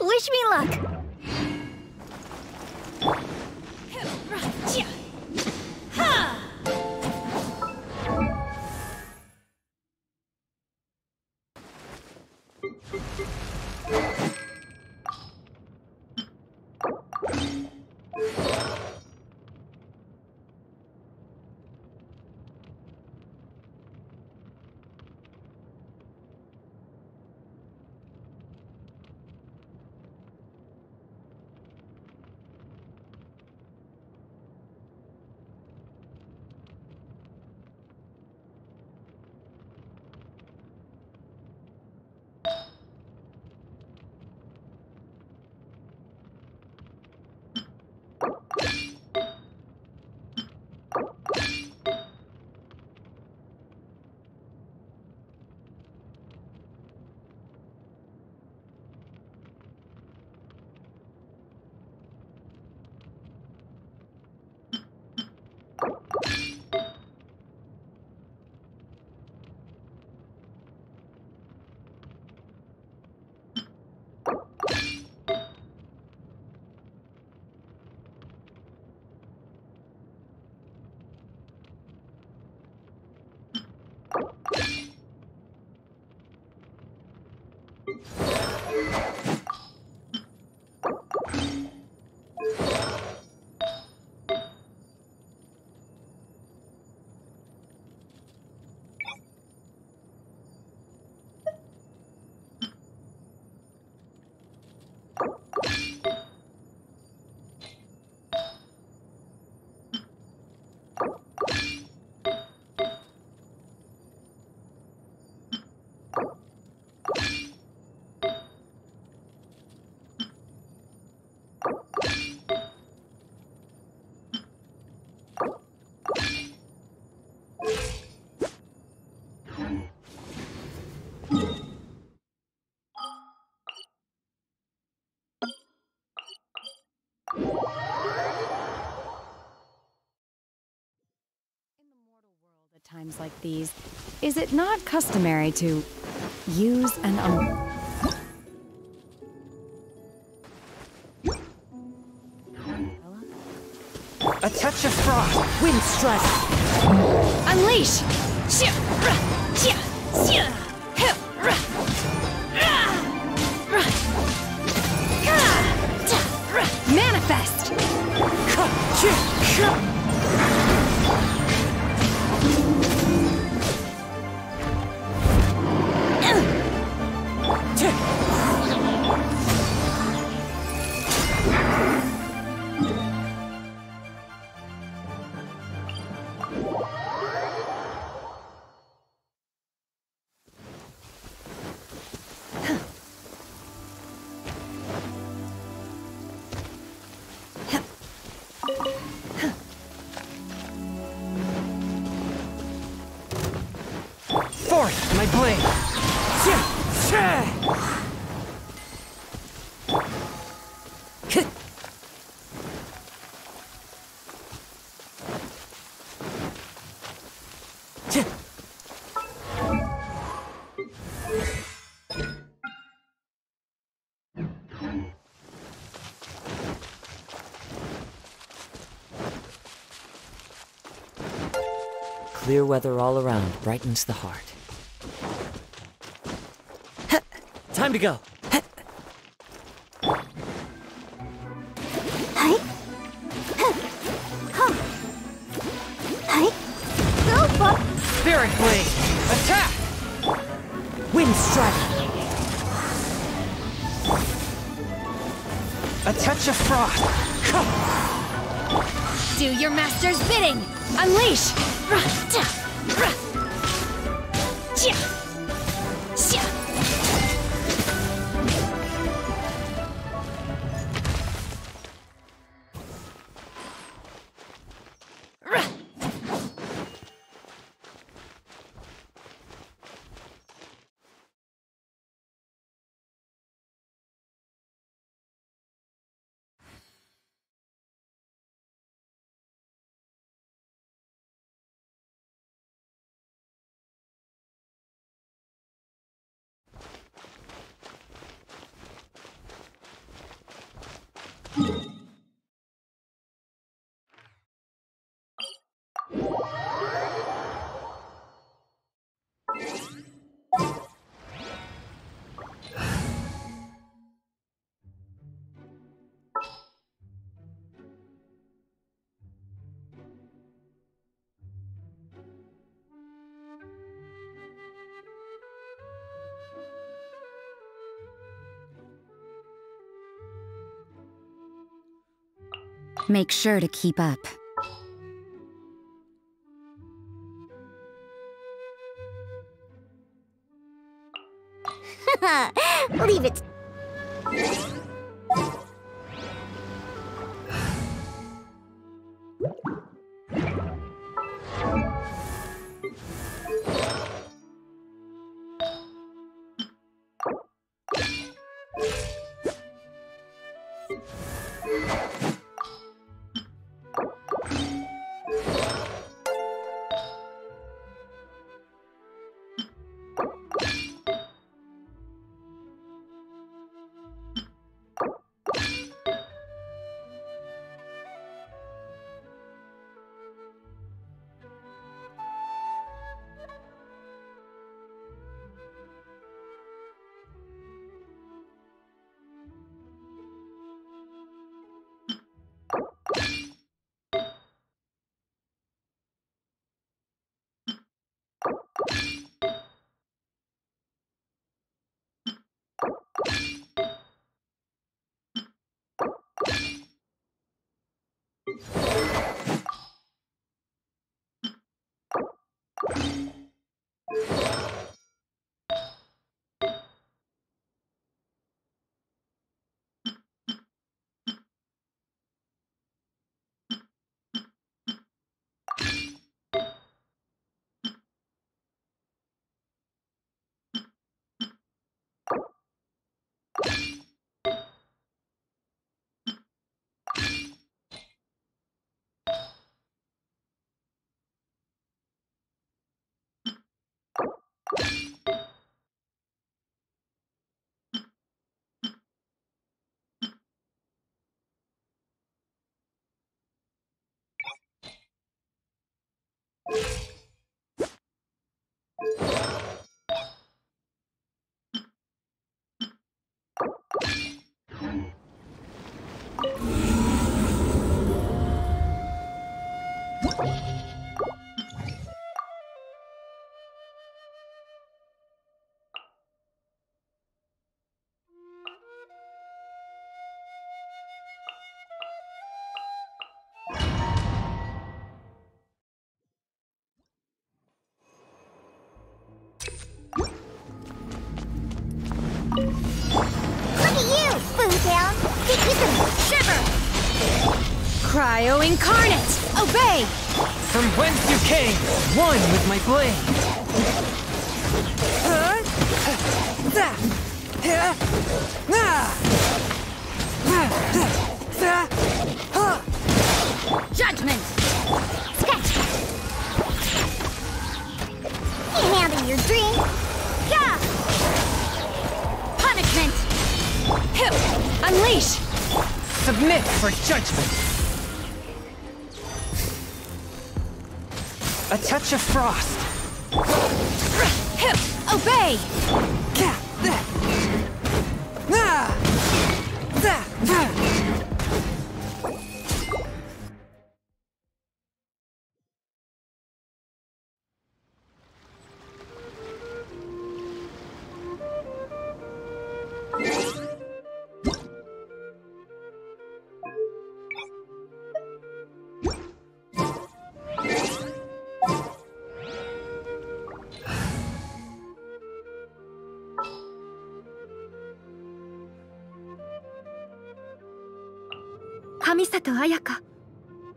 Wish me luck! Times like these, is it not customary to use an um A touch of frost. Wind strike. unleash? Manifest! Clear weather all around brightens the heart. [LAUGHS] Time to go. Hi. Huh. Hi. Go for Spirit blade. Attack. Wind strike. A touch of frost. Do your master's bidding! Unleash! Ruh, Make sure to keep up. [LAUGHS] Leave it. you. you Cryo incarnate! Obey! From whence you came, one with my blade. Judgment! Sketch! Of your dream! Yeah! Punishment! Hip! Unleash! Submit for judgment. Touch of frost. Hip! Obey! 上里彩香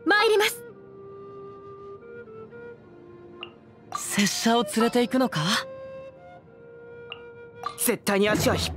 参ります。拙者を連れて行くのか？絶対に足は引っ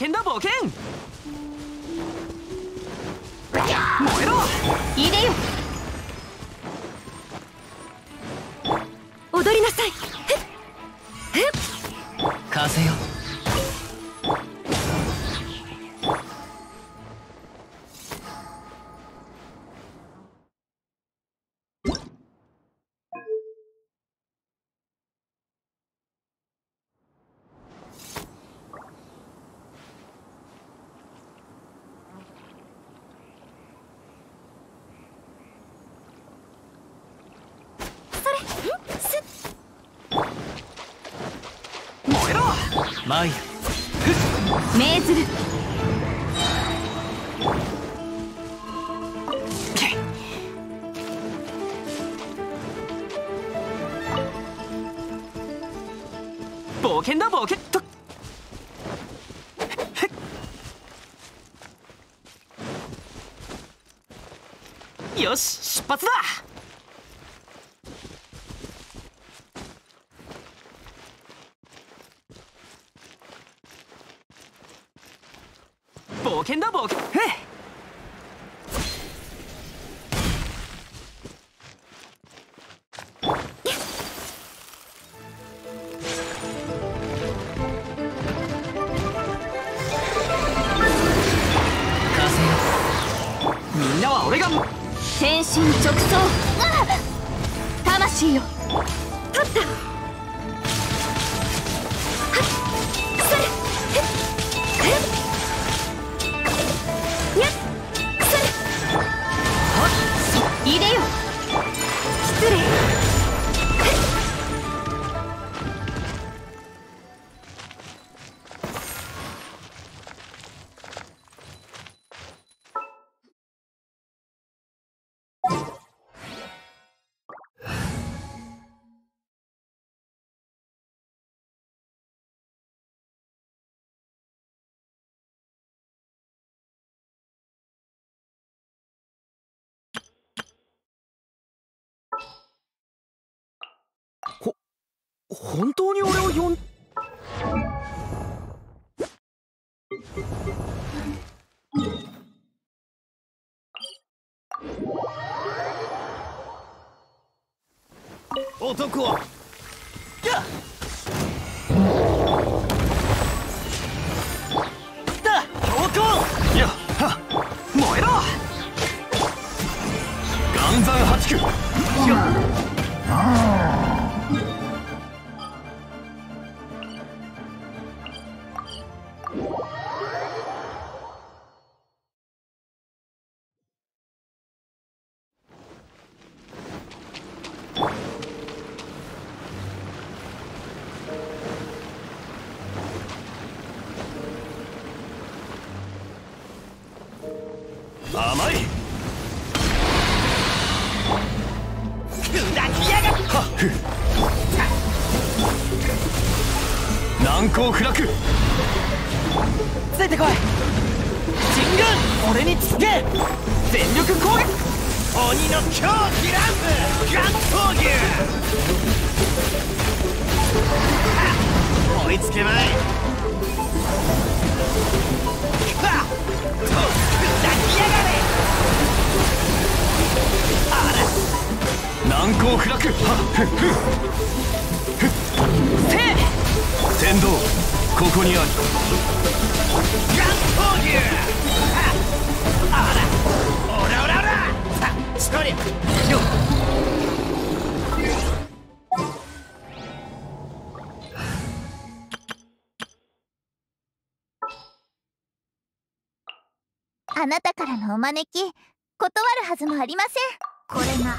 険だ冒険。燃えろ。いでよマイル命ずる。冒険だ冒険。と。よし出発だ冒険だ冒険。へっみんなは俺が。天身直送本当に俺を呼ん男は招き断るはずもありません。これが。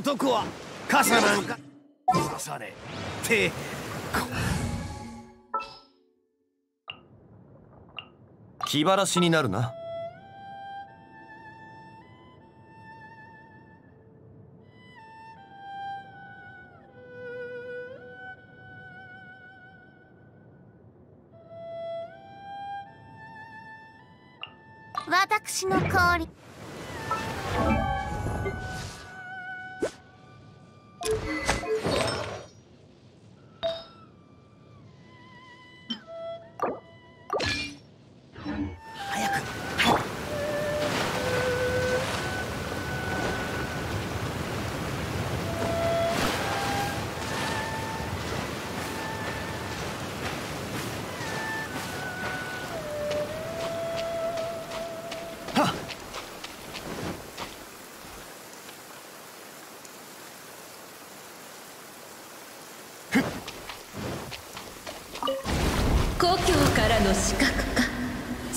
男は傘なんか刺されて気晴らしになるな。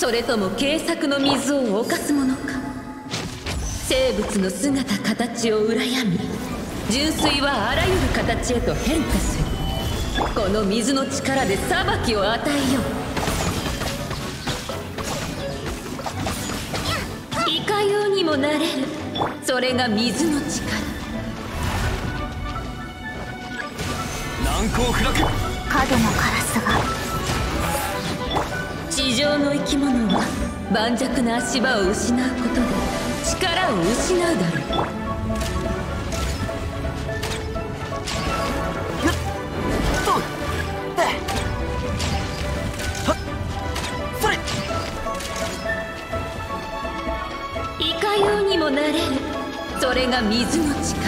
それとも警策の水を犯すものか。生物の姿形を羨み純粋はあらゆる形へと変化する。この水の力で裁きを与えよう。いかようにもなれる。それが水の力。難攻不落角のカラスが地上の生き物は盤石な足場を失うことで力を失うだろう。いかようにもなれるそれが水の力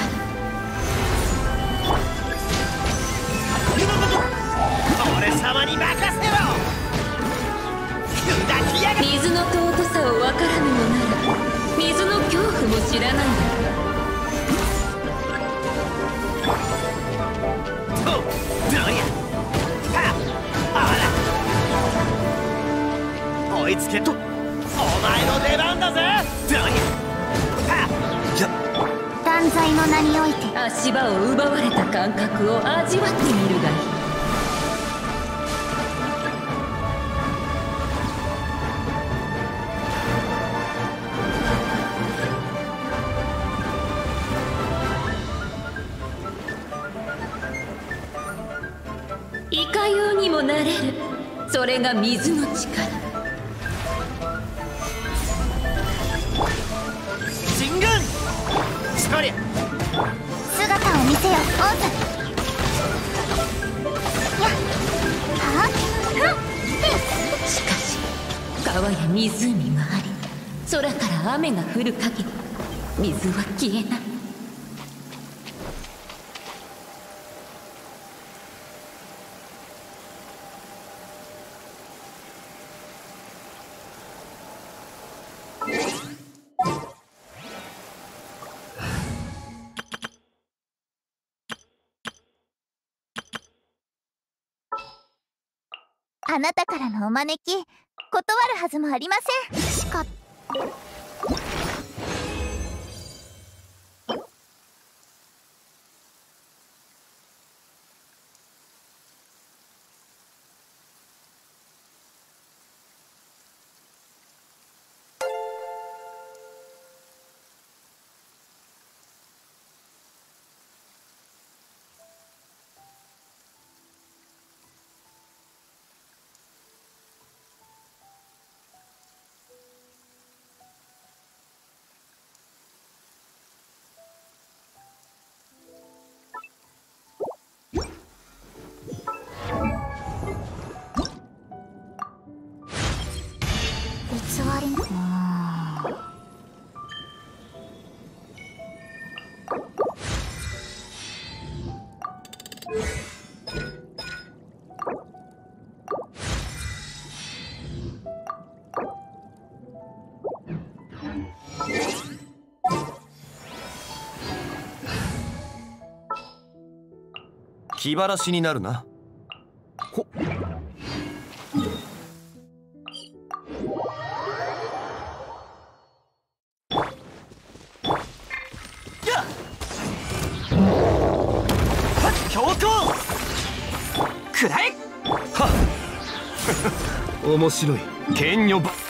水の力。進軍そりゃ姿を見せよオズやはふんしかし川や湖があり空から雨が降る限り水は消えない。お招き。気晴らしになるな。ほっ。強行。くらえ。はっ。[LAUGHS] 面白い。剣女ば。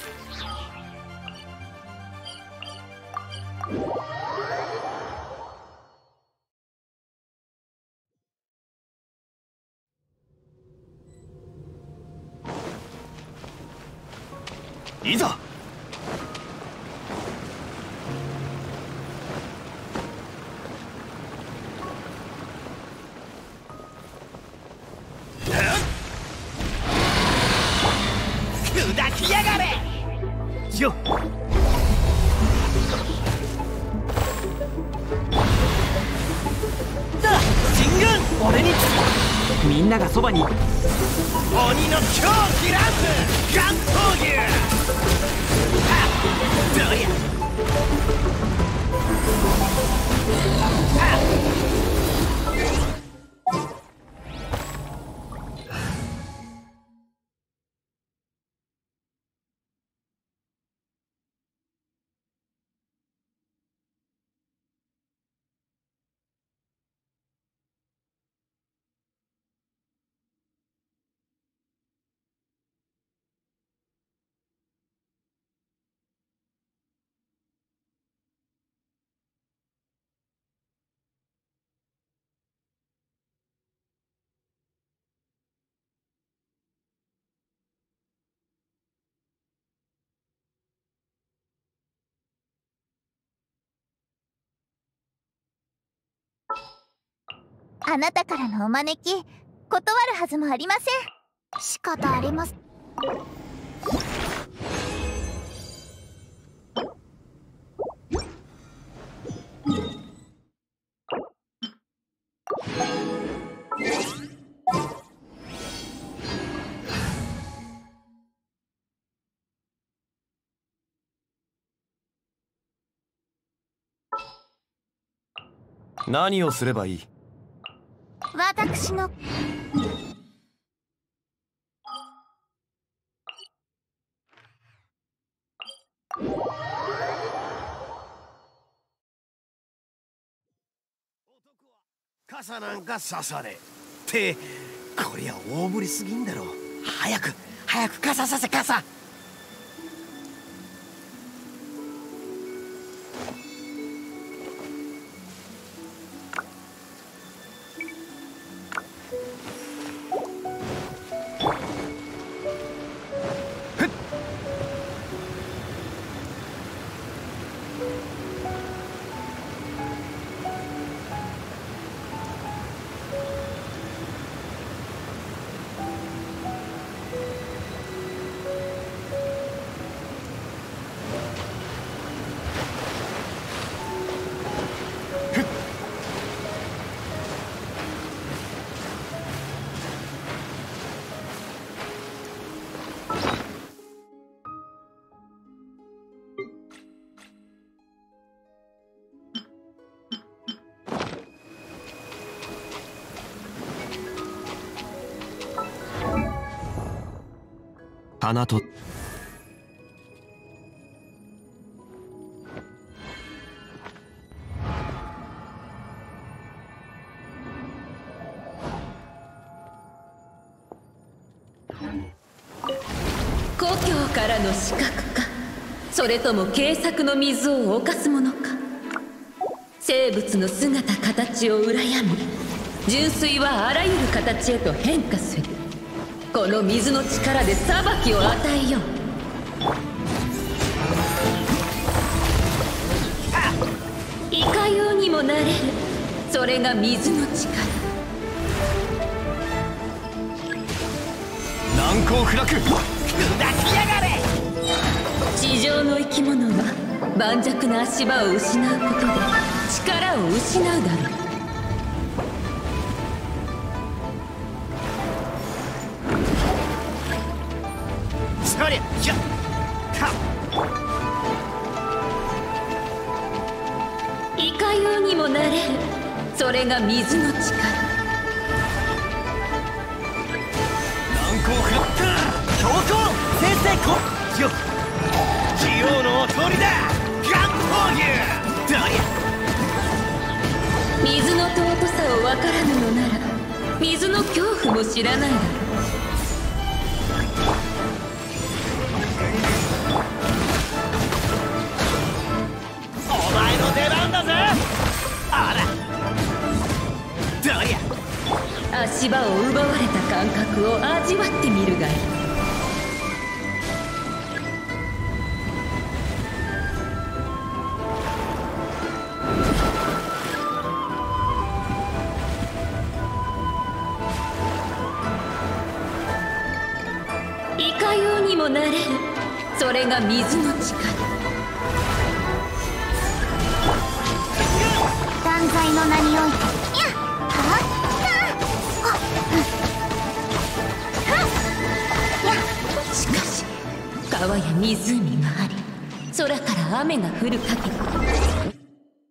あなたからのお招き断るはずもありません。仕方あります。何をすればいい？私の。傘なんか刺され。ってこりゃ大振りすぎんだろ。早く早く傘させ傘。花と故郷からの死角か。それとも軽作の水を犯すものか。生物の姿形を羨み純粋はあらゆる形へと変化する。この水の力で裁きを与えよう。いかようにもなれる。それが水の力。難攻不落。砕きやがれ。地上の生き物は盤石な足場を失うことで力を失うだろうにもなれる。それが水の力。難攻不落強行先生こよ器用の通りだ。ガン闘牛どりゃ水の尊さを分からぬのなら水の恐怖も知らないだろうゃ足場を奪われた感覚を味わってみるがいい。いかようにもなれる。それが水の力。雨が降る限り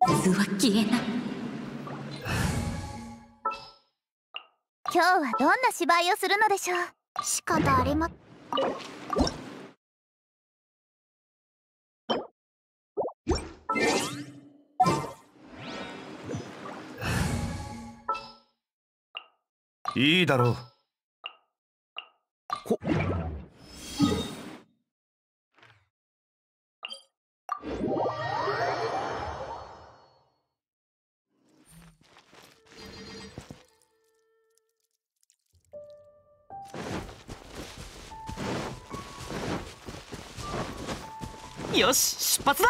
水は消えない。今日はどんな芝居をするのでしょう？仕方ありまいいだろうよし出発だ。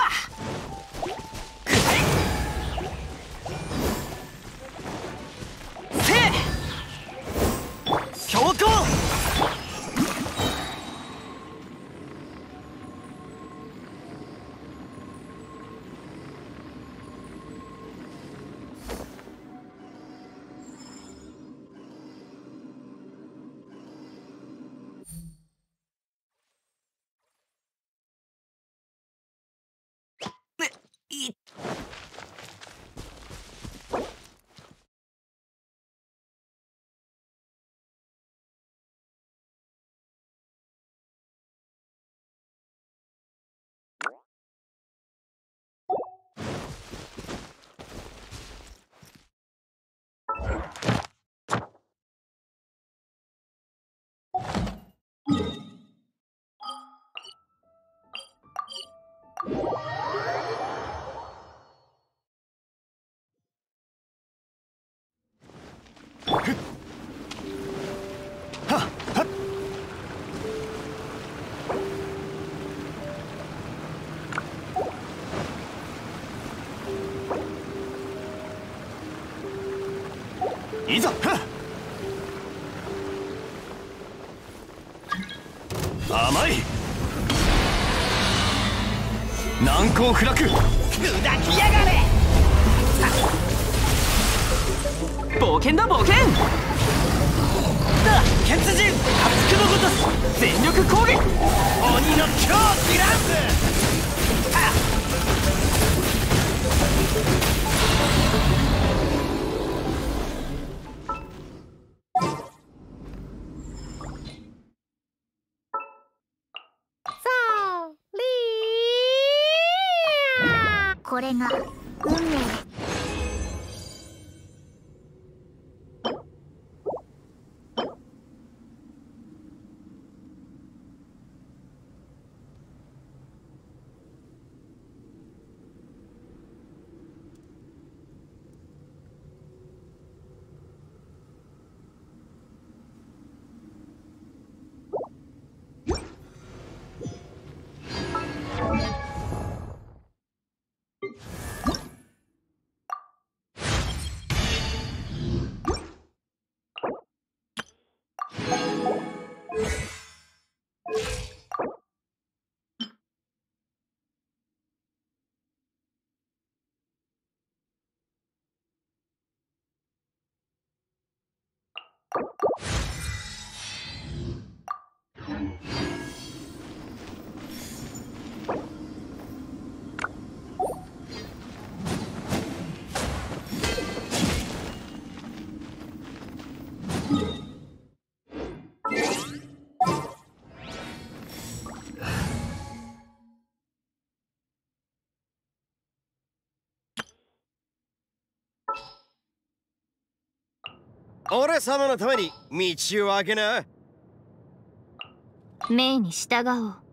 いざ。甘い。難攻不落。砕きやがれ。冒険だ冒険。だ。血人熱くのごとす。全力攻撃。鬼の狂気ランス俺様のために道を開けな。命に従おう。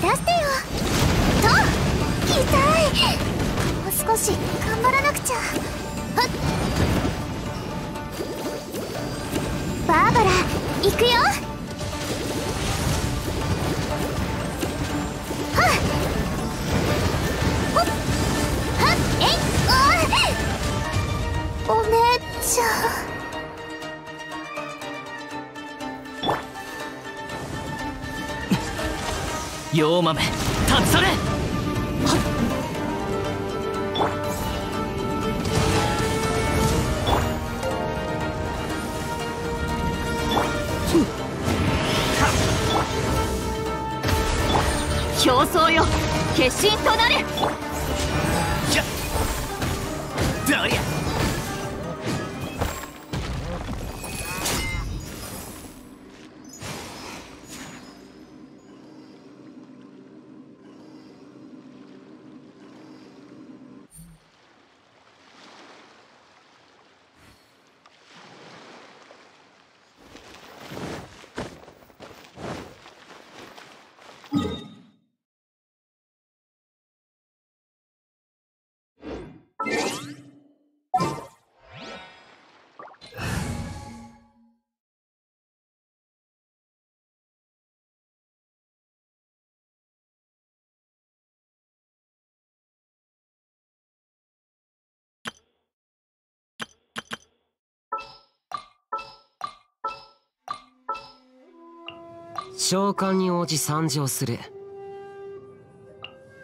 出してよと痛いもう少し頑張らなくちゃバーバラ行くよお姉ちゃん。妖豆立ち去れ競争よ。決心となれ。召喚に応じ参上する。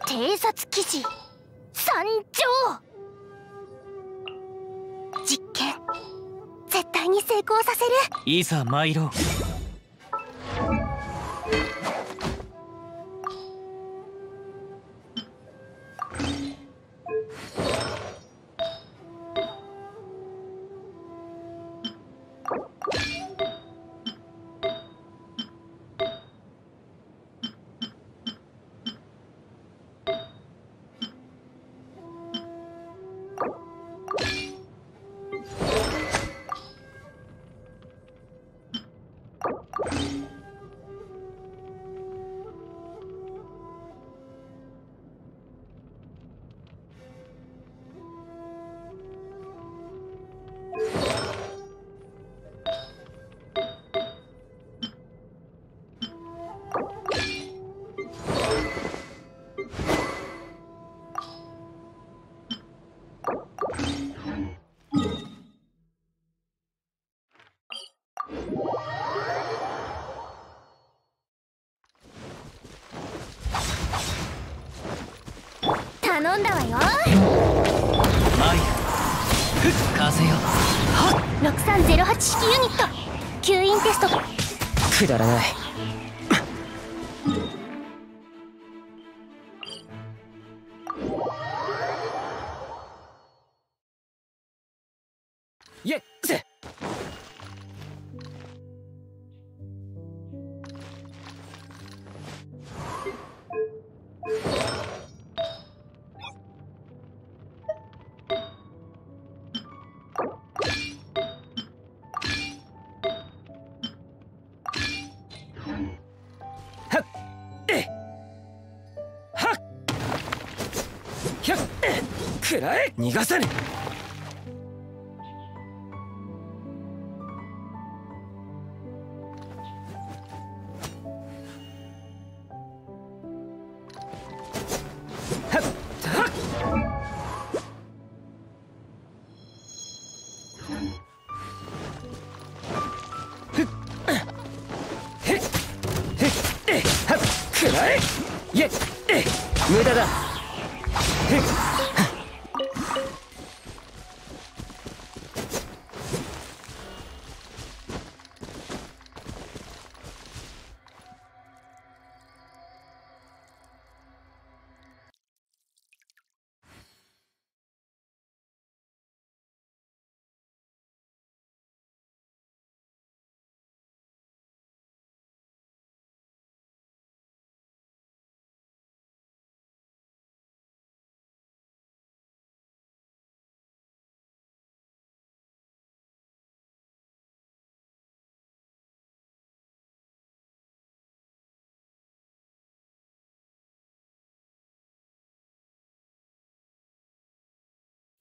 偵察記事参上。実験絶対に成功させる。いざ参ろう頼んだわよ。マイルふっ風よ。6308式ユニット。吸引テスト。くだらない逃がさぬは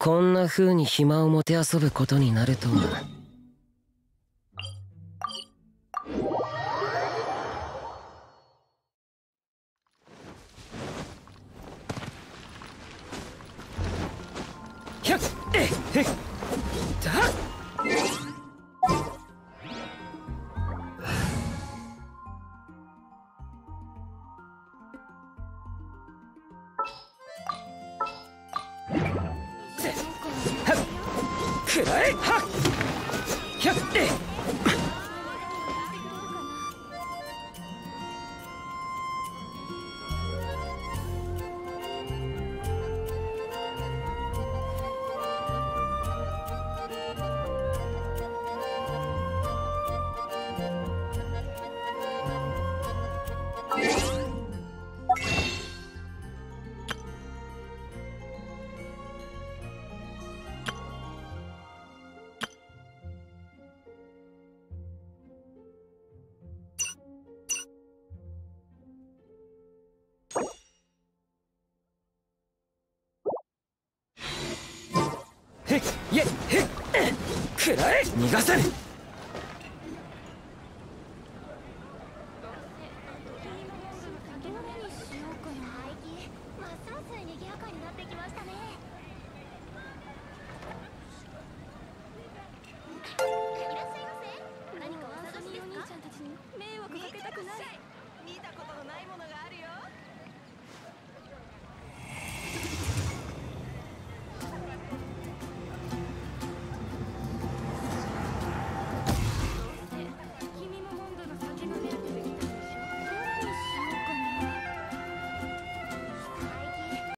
こんな風に暇をもてあそぶことになるとは。ひゃっえへっ！くらえはっ逃がせ